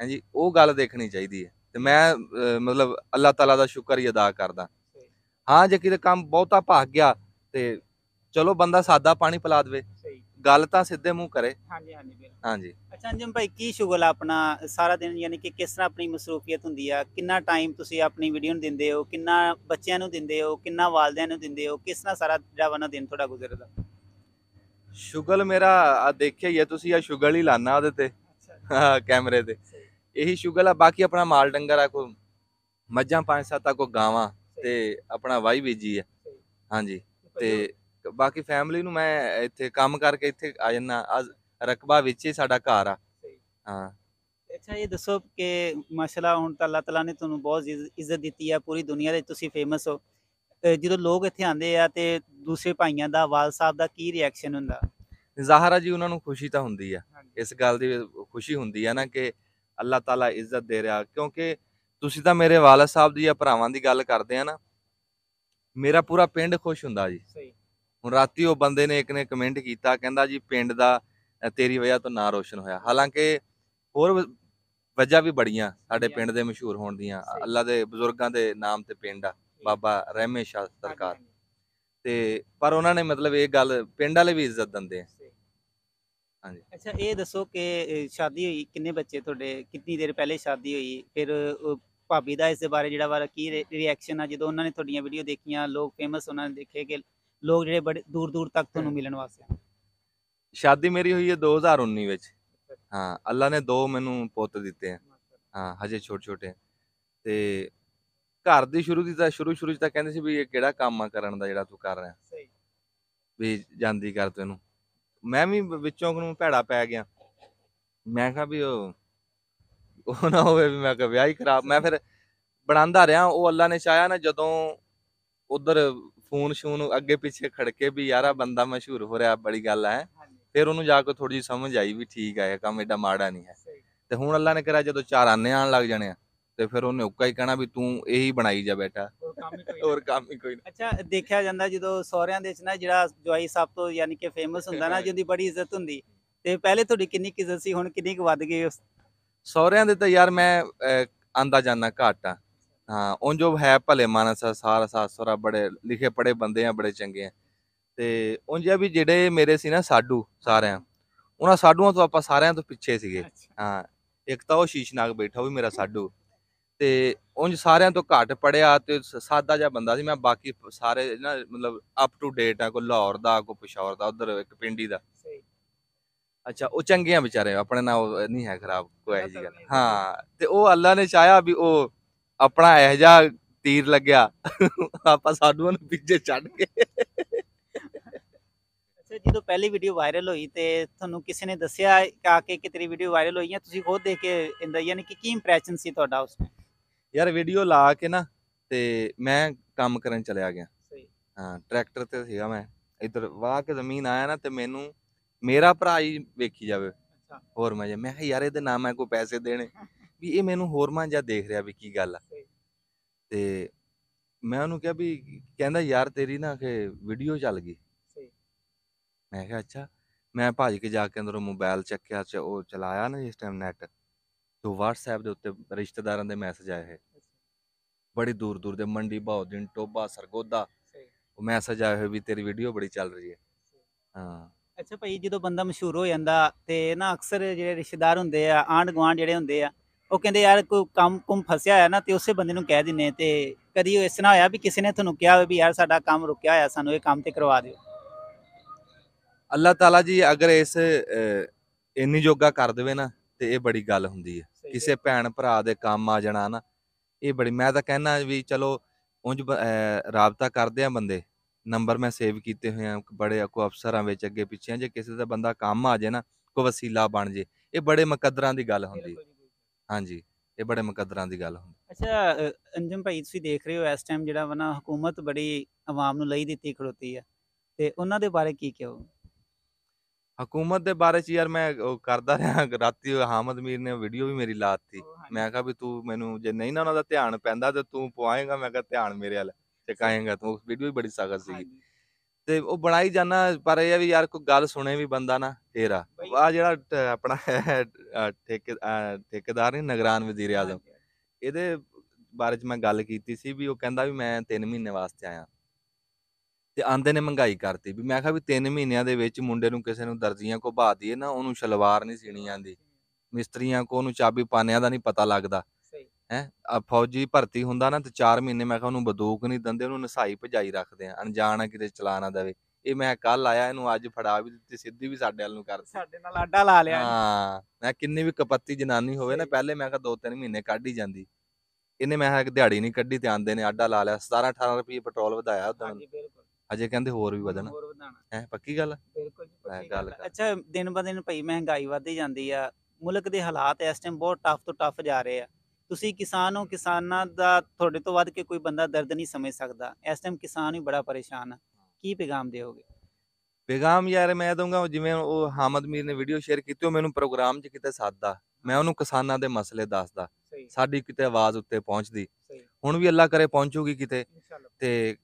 ਹਾਂਜੀ ਉਹ ਗੱਲ ਦੇਖਣੀ ਚਾਹੀਦੀ ਹੈ। ਤੇ ਮੈਂ ਅਹ, ਮਤਲਬ ਅੱਲਾਹ ਤਾਲਾ ਦਾ ਸ਼ੁਕਰ ਹੀ ਅਦਾ ਕਰਦਾ। ਹਾਂ ਜੇ ਕਿਤੇ ਕੰਮ ਬਹੁਤਾ ਭਾਗ ਗਿਆ ਤੇ ਚਲੋ ਬੰਦਾ ਸਾਦਾ ਪਾਣੀ ਪਿਲਾ ਦੇਵੇ। ਗੱਲ ਤਾਂ ਸਿੱਧੇ ਮੂੰਹ ਕਰੇ। ਹਾਂਜੀ ਹਾਂਜੀ ਬਿਲਕੁਲ। ਹਾਂਜੀ। ਅੱਛਾ ਅੰਜਮ ਭਾਈ ਕੀ ਸ਼ੁਗਲ ਆ ਆਪਣਾ ਸਾਰਾ ਦਿਨ? ਯਾਨੀ ਕਿ ਕਿਸ ਤਰ੍ਹਾਂ ਆਪਣੀ ਮਸਰੂਫੀਅਤ ਹੁੰਦੀ ਆ? ਕਿੰਨਾ ਟਾਈਮ ਤੁਸੀਂ ਆਪਣੀ ਵੀਡੀਓ ਨੂੰ ਦਿੰਦੇ ਹੋ? ਕਿੰਨਾ ਬੱਚਿਆਂ ਨੂੰ ਦਿੰਦੇ ਹੋ? ਕਿੰਨਾ ਵਾਲਦਿਆਂ ਨੂੰ ਦਿੰਦੇ ਹੋ? ਕਿਸ ਤਰ੍ਹਾਂ ਸਾਰਾ ਜਿਹੜਾ ਵਾ ਨਾ ਦਿਨ ਤੁਹਾਡਾ ਗੁਜ਼ਰਦਾ? ਸ਼ੁਗਲ ਮੇਰਾ ਆ ਦੇਖਿਆ ਹੀ ਹੈ ਤੁਸੀਂ ਆ ਸ਼ੁਗਲ ਹੀ ਲਾਣਾ ਉਹਦੇ ਤੇ। ਹਾਂ, ਕੈਮਰੇ ਤੇ। ਇਹੀ ਸ਼ੁਗਲ ਆ ਬਾਕੀ ਆਪਣਾ ਮਾਲ ਡੰਗਰ ਆ ਕੋ ਮੱਝਾਂ ਪੰਜ ਸੱਤ ਆ ਕੋ ਗਾਵਾਂ ਤੇ ਆਪਣਾ ਵਾਈ ਬੀਜੀ ਆ। ਹਾਂਜੀ। ਤੇ ਬਾਕੀ ਫੈਮਿਲੀ ਨੂੰ ਮੈਂ ਇੱਥੇ ਕੰਮ ਕਰਕੇ ਇੱਥੇ ਆ ਜੰਨਾ ਰਕਬਾ ਵਿੱਚ ਹੀ ਸਾਡਾ ਘਰ ਆ। ਹਾਂ। ਅੱਛਾ ਇਹ ਦੱਸੋ ਕਿ ਮਾਸ਼ਾਅੱਲਾ ਹੁਣ ਤਾਂ ਅੱਲਾਹ ਤਾਲਾ ਨੇ ਤੁਹਾਨੂੰ ਬਹੁਤ ਇੱਜ਼- ਇੱਜ਼ਤ ਦਿੱਤੀ ਆ ਪੂਰੀ ਦੁਨੀਆ ਦੇ ਤੁਸੀਂ ਫੇਮਸ ਹੋ। ਜਦੋਂ ਲੋਕ ਇੱਥੇ ਆਉਂਦੇ ਆ ਤੇ ਦੂਸਰੇ ਭਾਈਆਂ ਦਾ ਵਾਲ ਸਾਹਿਬ ਦਾ ਕੀ ਰਿਐਕਸ਼ਨ ਹੁੰਦਾ? ਜ਼ਾਹਰਾ ਜੀ ਉਹਨਾਂ ਨੂੰ ਖੁਸ਼ੀ ਤਾਂ ਹੁੰਦੀ ਆ। ਇਸ ਗੱਲ ਦੀ ਖੁਸ਼ੀ ਹੁੰਦੀ ਆ ਨਾ ਕਿ ਅੱਲਾਹ ਤਾਲਾ ਇੱਜ਼ਤ ਦੇ ਰਿਹਾ ਕਿਉਂਕਿ ਤੁਸੀਂ ਤਾਂ ਮੇਰੇ ਵਾਲਦ ਸਾਹਿਬ ਦੀ ਜਾਂ ਭਰਾਵਾਂ ਦੀ ਗੱਲ ਕਰਦੇ ਆ ਨਾ ਮੇਰਾ ਪੂਰਾ ਪਿੰਡ ਖੁਸ਼ ਹੁੰਦਾ ਜੀ। ਸਹੀ। ਹੁਣ ਰਾਤੀ ਉਹ ਬੰਦੇ ਨੇ ਇੱਕ ਨੇ ਕਮੈਂਟ ਕੀਤਾ ਕਹਿੰਦਾ ਜੀ ਪਿੰਡ ਦਾ ਤੇਰੀ ਵਜ੍ਹਾ ਤੋਂ ਨਾਂ ਰੋਸ਼ਨ ਹੋਇਆ। ਹਾਲਾਂਕਿ ਹੋਰ ਵਜ੍ਹਾ ਵੀ ਬੜੀਆਂ ਸਾਡੇ ਪਿੰਡ ਦੇ ਮਸ਼ਹੂਰ ਹੋਣ ਦੀਆਂ। ਅੱਲਾ ਦੇ ਬਜ਼ੁਰਗਾਂ ਦੇ ਨਾਮ ਤੇ ਪਿੰਡ ਆ ਬਾਬਾ ਰਹਿਮੇ ਸ਼ਾਹ ਸਰਕਾਰ। ਤੇ ਪਰ ਉਹਨਾਂ ਨੇ ਮਤਲਬ ਇਹ ਗੱਲ ਪਿੰਡ ਵਾਲੇ ਵੀ ਇੱਜ਼ਤ ਦਿੰਦੇ ਆ। ਹਾਂਜੀ। ਅੱਛਾ ਇਹ ਦੱਸੋ ਕਿ ਸ਼ਾਦੀ ਹੋਈ ਕਿੰਨੇ ਬੱਚੇ ਤੁਹਾਡੇ ਕਿੰਨੀ ਦੇਰ ਪਹਿਲੇ ਸ਼ਾਦੀ ਹੋਈ? ਫਿਰ ਭਾਬੀ ਦਾ ਇਸ ਦੇ ਬਾਰੇ ਜਿਹੜਾ ਵਾ ਕੀ ਰਿਐਕਸ਼ਨ ਆ? ਜਦੋਂ ਉਹਨਾਂ ਨੇ ਤੁਹਾਡੀਆਂ ਵੀਡੀਓ ਦੇਖੀਆਂ ਲੋਕ ਫੇਮਸ ਉਹਨਾਂ ਨੇ ਦੇਖੇ ਕਿ ਲੋਕ ਜਿਹੜੇ ਬੜੇ ਦੂਰ ਦੂਰ ਤੱਕ ਤੁਹਾਨੂੰ ਮਿਲਣ ਵਾਸਤੇ ਆਏ। ਸ਼ਾਦੀ ਮੇਰੀ ਹੋਈ ਹੈ 2019 ਵਿੱਚ। ਹਾਂ ਅੱਲਾ ਨੇ ਦੋ ਮੈਨੂੰ ਪੁੱਤ ਦਿੱਤੇ ਆ। ਹਾਂ ਹਜੇ ਛੋਟੇ ਛੋਟੇ। ਤੇ ਘਰ ਦੀ ਸ਼ੁਰੂ ਦੀ ਤਾਂ ਸ਼ੁਰੂ ਸ਼ੁਰੂ ਚ ਤਾਂ ਕਹਿੰਦੇ ਸੀ ਵੀ ਇਹ ਕਿਹੜਾ ਕੰਮ ਆ ਕਰਨ ਦਾ ਜਿਹੜਾ ਤੂੰ ਕਰ ਰਿਹਾ। ਸਹੀ। ਵੀ ਜਾਂਦੀ ਕਰ ਤੈਨੂੰ। ਮੈਂ ਵੀ ਵ- ਵਿੱਚੋਂ ਨੂੰ ਭੈੜਾ ਪੈ ਗਿਆ। ਮੈਂ ਕਿਹਾ ਵੀ ਉਹ ਉਹ ਨਾ ਹੋਵੇ ਵੀ ਮੈਂ ਕਿਹਾ ਵਿਆਹ ਹੀ ਖਰਾਬ। ਮੈਂ ਫਿਰ ਬਣਾਉਂਦਾ ਰਿਹਾ। ਉਹ ਅੱਲਾ ਨੇ ਚਾਹਿਆ ਨਾ ਜਦੋਂ ਉਧਰ ਫੋਨ ਸ਼ੂਨ ਅੱਗੇ ਪਿੱਛੇ ਖੜਕੇ ਵੀ ਯਾਰਾ ਬੰਦਾ ਮਸ਼ਹੂਰ ਹੋ ਰਿਹਾ ਬੜੀ ਗੱਲ ਹੈ। ਫਿਰ ਉਹਨੂੰ ਜਾ ਕੇ ਥੋੜੀ ਜਿਹੀ ਸਮਝ ਆਈ ਵੀ ਠੀਕ ਹੈ ਇਹ ਕੰਮ ਏਡਾ ਮਾੜਾ ਨਹੀਂ ਹੈ। ਤੇ ਹੁਣ ਅੱਲਾ ਨੇ ਕਰਿਆ ਜਦੋਂ ਚਾਰ ਆਨੇ ਆਣ ਲੱਗ ਜਾਣੇ ਆ ਤੇ ਫਿਰ ਉਹਨੇ ਉੱਕਾ ਹੀ ਕਹਿਣਾ ਵੀ ਤੂੰ ਇਹੀ ਬਣਾਈ ਜਾ ਬੈਠਾ ਹੋਰ ਕੰਮ ਹੀ ਕੋਈ ਨਹੀਂ ਅੱਛਾ ਦੇਖਿਆ ਜਾਂਦਾ ਜਦੋਂ ਸਹੁਰਿਆਂ ਦੇ ਵਿੱਚ ਨਾ ਜਿਹੜਾ ਜਵਾਈ ਸਭ ਤੋਂ ਯਾਨੀ ਕਿ ਫੇਮਸ ਹੁੰਦਾ ਨਾ ਜਿਹਦੀ ਬੜੀ ਇੱਜ਼ਤ ਹੁੰਦੀ ਤੇ ਪਹਿਲੇ ਤੁਹਾਡੀ ਕਿੰਨੀ ਇੱਜ਼ਤ ਸੀ ਹੁਣ ਕਿੰਨੀ ਕੁ ਵੱਧ ਗਈ ਉਸ? ਸਹੁਰਿਆਂ ਦੇ ਤਾਂ ਯਾਰ ਮੈਂ ਆਂਦਾ ਜਾਣਾ ਘੱਟ ਆ। ਹਾਂ ਉਹ ਜੋ ਹੈ ਭਲੇ ਮਾਨਸ ਆ ਸਾਰਾ ਸੱਸ ਸਹੁਰਾ ਬੜੇ ਲਿਖੇ ਪੜੇ ਬੰਦੇ ਆ ਬੜੇ ਚੰਗੇ ਆ। ਤੇ ਉਂਝ ਇਹ ਵੀ ਜਿਹੜੇ ਮੇਰੇ ਸੀ ਨਾ ਸਾਡੂ ਸਾਰਿਆਂ ਉਹਨਾਂ ਸਾਡੂਆਂ ਤੋਂ ਆਪਾਂ ਸਾਰਿਆਂ ਤੋਂ ਪਿੱਛੇ ਸੀਗੇ। ਹਾਂ ਇੱਕ ਤਾਂ ਉਹ ਸ਼ੀਸ਼ਨਾਗ ਬੈਠਾ ਉਹ ਵੀ ਮੇਰਾ ਸਾਡੂ। ਤੇ ਉਂਝ ਸਾਰਿਆਂ ਤੋਂ ਘੱਟ ਪੜਿਆ ਤੇ ਸ- ਸਾਦਾ ਜਿਹਾ ਬੰਦਾ ਸੀ ਮੈਂ ਬਾਕੀ ਪ- ਸਾਰੇ ਨਾ ਮਤਲਬ ਅਪ ਟੂ ਡੇਟ ਆ ਕੋਈ ਲਾਹੌਰ ਦਾ ਕੋਈ ਪਿਸ਼ੌਰ ਦਾ ਉਧਰ ਇੱਕ ਪਿੰਡੀ ਦਾ। ਸਹੀ। ਅੱਛਾ ਉਹ ਚੰਗੇ ਆ ਵਿਚਾਰੇ ਆਪਣੇ ਨਾਲ ਉਹ ਨਹੀਂ ਹੈ ਖਰਾਬ ਕੋਈ ਇਹੋ ਜਿਹੀ ਗੱਲ। ਹਾਂ ਤੇ ਉਹ ਅੱਲਾ ਨੇ ਚਾਹਿਆ ਵੀ ਉਹ ਆਪਣਾ ਇਹੋ ਜਿਹਾ ਤੀਰ ਲੱਗਿਆ ਆਪਾਂ ਸਾਡੂਆਂ ਨੂੰ ਪਿੱਛੇ ਛੱਡ ਕੇ। ਅੱਛਾ ਜਦੋਂ ਪਹਿਲੀ ਵੀਡੀਓ ਵਾਇਰਲ ਹੋਈ ਤੇ ਤੁਹਾਨੂੰ ਕਿਸੇ ਨੇ ਦੱਸਿਆ ਕਿ ਕੇ ਕਿ ਤੇਰੀ ਵੀਡੀਓ ਵਾਇਰਲ ਹੋਈ ਹੈ ਤੁਸੀਂ ਖੁਦ ਦੇਖ ਕੇ ਇੰਦਾ ਯਾਨੀ ਕਿ ਕੀ ਇੰਪ੍ਰੈਸ਼ਨ ਸੀ ਤੁਹਾਡਾ ਉਸ time? ਯਾਰ ਵੀਡੀਓ ਲਾ ਕੇ ਨਾ ਤੇ ਮੈਂ ਕੰਮ ਕਰਨ ਚਲਿਆ ਗਿਆ। ਹਾਂ ਟਰੈਕਟਰ ਤੇ ਸੀਗਾ ਮੈਂ। ਇੱਧਰ ਵਾਹ ਕੇ ਜ਼ਮੀਨ ਆਇਆ ਨਾ ਤੇ ਮੈਨੂੰ ਮੇਰਾ ਭਰਾ ਹੀ ਵੇਖੀ ਜਾਵੇ। ਹੋਰ ਮੈਂ ਕਿਹਾ ਯਾਰ ਇਹਦੇ ਨਾਮ ਮੈਂ ਕੋਈ ਪੈਸੇ ਦੇਣੇ। ਵੀ ਇਹ ਮੈਨੂੰ ਹੋਰ ਮਾਂ ਜਿਹਾ ਦੇਖ ਰਿਹਾ ਵੀ ਕੀ ਗੱਲ ਆ। ਤੇ ਮੈਂ ਉਹਨੂੰ ਕਿਹਾ ਵੀ ਕਹਿੰਦਾ ਯਾਰ ਤੇਰੀ ਨਾ ਕਿ ਵੀਡੀਓ ਚੱਲ ਗਈ। ਮੈਂ ਕਿਹਾ ਅੱਛਾ। ਮੈਂ ਭੱਜ ਕੇ ਜਾ ਕੇ ਅੰਦਰੋਂ ਮੋਬਾਈਲ ਚੱਕਿਆ ਚ ਉਹ ਚਲਾਇਆ ਨਾ ਇਸ ਟਾਈਮ ਨੈਟ ਤੋਂ WhatsApp ਦੇ ਉੱਤੇ ਰਿਸ਼ਤੇਦਾਰਾਂ ਦੇ ਮੈਸੇਜ ਆਏ ਹੋਏ। ਬੜੀ ਦੂਰ ਦੂਰ ਦੇ ਮੰਡੀ ਭਾਉਦਿਨ ਟੋਬਾ ਸਰਗੋਦਾ। ਉਹ ਮੈਸੇਜ ਆਏ ਹੋਏ ਵੀ ਤੇਰੀ ਵੀਡੀਓ ਬੜੀ ਚੱਲ ਰਹੀ ਹੈ। ਹਾਂ। ਅੱਛਾ ਭਾਈ ਜਦੋਂ ਬੰਦਾ ਮਸ਼ਹੂਰ ਹੋ ਜਾਂਦਾ ਤੇ ਨਾ ਅਕਸਰ ਜਿਹੜੇ ਰਿਸ਼ਤੇਦਾਰ ਹੁੰਦੇ ਆ ਆਂਢ ਗੁਆਂਢ ਜਿਹੜੇ ਹੁੰਦੇ ਆ ਉਹ ਕਹਿੰਦੇ ਯਾਰ ਕੋਈ ਕੰਮ ਕੁਮ ਫਸਿਆ ਹੋਇਆ ਨਾ ਤੇ ਉਸੇ ਬੰਦੇ ਨੂੰ ਕਹਿ ਦਿੰਨੇ ਤੇ ਕਦੀ ਉਹ ਇਸ ਤਰ੍ਹਾਂ ਹੋਇਆ ਵੀ ਕਿਸੇ ਨੇ ਤੁਹਾਨੂੰ ਕਿਹਾ ਹੋਵੇ ਵੀ ਯਾਰ ਸਾਡਾ ਕੰਮ ਰੁਕਿਆ ਹੋਇਆ ਸਾਨੂੰ ਇਹ ਕੰਮ ਤੇ ਕਰਵਾ ਦਿਓ। ਅੱਲਾਹ ਤਾਲਾ ਜੀ ਅਗਰ ਇਸ ਇੰਨੀ ਜੋਗਾ ਕਰ ਦੇਵੇ ਨਾ ਤੇ ਇਹ ਬੜੀ ਗੱਲ ਹੁੰਦੀ ਹੈ। ਕਿਸੇ ਭੈਣ ਭਰਾ ਦੇ ਕੰਮ ਆ ਜਾਣਾ ਨਾ ਇਹ ਬੜੀ ਮੈਂ ਤਾਂ ਕਹਿਣਾ ਵੀ ਚਲੋ ਉਂਝ ਰਾਬਤਾ ਕਰਦੇ ਆ ਬੰਦੇ। ਨੰਬਰ ਮੈਂ ਸੇਵ ਕੀਤੇ ਹੋਏ ਆ ਬੜੇ ਕੋ ਅਫਸਰਾਂ ਵਿੱਚ ਅੱਗੇ ਪਿੱਛੇ ਜੇ ਕਿਸੇ ਦਾ ਬੰਦਾ ਕੰਮ ਆ ਜੇ ਨਾ ਕੋ ਵਸੀਲਾ ਬਣ ਜੇ ਇਹ ਬੜੇ ਮੁਕੱਦਰਾਂ ਦੀ ਗੱਲ ਹੁੰਦੀ। ਹਾਂਜੀ ਇਹ ਬੜੇ ਮੁਕੱਦਰਾਂ ਦੀ ਗੱਲ ਹੁੰਦੀ। ਅੱਛਾ ਅ, ਅੰਜਮ ਭਾਈ ਤੁਸੀਂ ਦੇਖ ਰਹੇ ਹੋ ਇਸ ਟਾਈਮ ਜਿਹੜਾ ਵਾ ਨਾ ਹਕੂਮਤ ਬੜੀ ਆਵਾਮ ਨੂੰ ਲਈ ਦਿੱਤੀ ਖੜੋਤੀ ਆ। ਤੇ ਉਹਨਾਂ ਦੇ ਬਾਰੇ ਕੀ ਕਹੋ ਹਕੂਮਤ ਦੇ ਬਾਰੇ ਚ ਯਾਰ ਮੈਂ ਉਹ ਕਰਦਾ ਰਿਹਾ ਰਾਤੀ ਉਹ ਹਾਮਦ ਮੀਰ ਨੇ ਵੀਡੀਓ ਵੀ ਮੇਰੀ ਲਾਤੀ ਮੈਂ ਕਿਹਾ ਵੀ ਤੂੰ ਮੈਨੂੰ ਜੇ ਨਹੀਂ ਨਾ ਉਹਨਾਂ ਦਾ ਧਿਆਨ ਪੈਂਦਾ ਤੇ ਤੂੰ ਪਵਾਏਗਾ ਮੈਂ ਕਿਹਾ ਧਿਆਨ ਮੇਰੇ ਵੱਲ ਟਿਕਾਏਗਾ ਤੂੰ। ਵੀਡੀਓ ਵੀ ਬੜੀ ਸਖਤ ਸੀ ਤੇ ਉਹ ਬਣਾਈ ਜਾਣਾ ਪਰ ਇਹ ਆ ਵੀ ਯਾਰ ਕੋਈ ਗੱਲ ਸੁਣੇ ਵੀ ਬੰਦਾ ਨਾ ਫੇਰ ਆ ਜਿਹੜਾ ਟ- ਆਪਣਾ ਹੈ, ਅ, ਠੇਕੇ ਅ, ਠੇਕੇਦਾਰ ਨਹੀਂ ਨਗਰਾਨ ਵਜ਼ੀਰ ਆਜ਼ਮ। ਇਹਦੇ ਬਾਰੇ ਚ ਮੈਂ ਗੱਲ ਕੀਤੀ ਸੀ ਵੀ ਉਹ ਕਹਿੰਦਾ ਵੀ ਮੈਂ 3 ਮਹੀਨੇ ਵਾਸਤੇ ਆਇਆ। ਤੇ ਆਂਦੇ ਨੇ ਮਹਿੰਗਾਈ ਕਰਤੀ ਵੀ ਮੈਂ ਕਿਹਾ ਵੀ 3 ਮਹੀਨਿਆਂ ਦੇ ਵਿੱਚ ਮੁੰਡੇ ਨੂੰ ਕਿਸੇ ਨੂੰ ਦਰਜੀਆਂ ਕੋ ਬਾ ਦਈਏ ਨਾ ਉਹਨੂੰ ਸ਼ਲਵਾਰ ਨਹੀਂ ਸੀਣੀ ਆਂਦੀ। ਮਿਸਤਰੀਆਂ ਕੋ ਉਹਨੂੰ ਚਾਬੀ ਪਾਨਿਆਂ ਦਾ ਨਹੀਂ ਪਤਾ ਲੱਗਦਾ। ਹੈ ਆ ਫੌਜੀ ਭਰਤੀ ਹੁੰਦਾ ਨਾ ਤੇ 4 ਮਹੀਨੇ ਮੈਂ ਕਿਹਾ ਉਹਨੂੰ ਬੰਦੂਕ ਨਹੀਂ ਦਿੰਦੇ ਉਹਨੂੰ ਨਸਾਈ ਭਜਾਈ ਰੱਖਦੇ ਆ ਅਣਜਾਣ ਆ ਕਿਤੇ ਚਲਾ ਨਾ ਦੇਵੇ। ਇਹ ਮੈਂ ਕੱਲ ਆਇਆ ਇਹਨੂੰ ਅੱਜ ਫੜਾ ਵੀ ਦਿੱਤੀ ਸਿੱਧੀ ਵੀ ਸਾਡੇ ਵੱਲ ਨੂੰ ਕਰਤੀ ਸਾਡੇ ਨਾਲ ਆਡਾ ਲਾ ਲਿਆ ਹਾਂ ਮੈਂ ਕਿੰਨੀ ਵੀ ਕਪੱਤੀ ਜਨਾਨੀ ਹੋਵੇ ਨਾ ਸਹੀ। ਪਹਿਲੇ ਮੈਂ ਕਿਹਾ 2-3 ਮਹੀਨੇ ਕੱਢ ਹੀ ਜਾਂਦੀ। ਇਹਨੇ ਮੈਂ ਕਿਹਾ ਕਿ ਦਿਹਾੜੀ ਨਹੀਂ ਕੱਢੀ ਤੇ ਆਂਦੇ ਨੇ ਆਡਾ ਲਾ ਲਿਆ 17-18 ਰੁਪਏ ਪੈਟਰੋਲ ਵਧਾਇਆ ਉਦੋਂ ਹਾਂਜੀ ਬਿਲਕੁਲ। ਅਜੇ ਕਹਿੰਦੇ ਹੋਰ ਵੀ ਵਧਣਾ। ਹੋਰ ਵਧਾਣਾ ਹੈ ਪੱਕੀ ਗੱਲ? ਆ? ਬਿਲਕੁਲ ਜੀ ਮੈਂ ਪੱਕੀ ਗੱਲ ਗੱਲ ਆ। ਕਰ- ਅੱਛਾ ਦਿਨ ਬ ਦਿਨ ਭਈ ਮਹਿੰਗਾਈ ਵੱਧਦੀ ਜਾਂਦੀ ਆ ਮੁਲਕ ਦੇ ਹਾਲਾਤ ਇਸ ਟਾਈਮ ਬਹੁਤ ਟਫ ਤੋਂ ਟਫ ਜਾ ਰਹੇ ਆ। ਤੁਸੀਂ ਕਿਸਾਨ ਹੋ ਕਿਸਾਨਾਂ ਦਾ ਤੁਹਾਡੇ ਤੋਂ ਵੱਧ ਕੇ ਕੋਈ ਬੰਦਾ ਦਰਦ ਨਹੀਂ ਸਮਝ ਸਕਦਾ। ਇਸ ਟਾਈਮ ਕਿਸਾਨ ਵੀ ਬੜਾ ਪਰੇਸ਼ਾਨ ਆ। ਕੀ ਪੈਗਾਮ ਦਿਓਗੇ? ਪੈਗਾਮ ਯਾਰ ਮੈਂ ਦਊਂਗਾ ਜਿਵੇਂ ਉਹ ਹਾਮਦ ਮੀਰ ਨੇ ਵੀਡੀਓ ਸ਼ੇਅਰ ਕੀਤੀ ਉਹ ਮੈਨੂੰ ਪ੍ਰੋਗਰਾਮ 'ਚ ਕਿਤੇ ਸਾਦਾ ਮੈਂ ਉਹਨੂੰ ਕਿਸਾਨਾਂ ਦੇ ਮਸਲੇ ਦੱਸਦਾ। ਸਾਡੀ ਕਿਤੇ ਆਵਾਜ਼ ਉੱਤੇ ਪਹੁੰਚਦੀ। ਹੁਣ ਵੀ ਅੱਲਾ ਕਰੇ ਪਹੁੰਚੂਗੀ ਕਿਤੇ। ਤੇ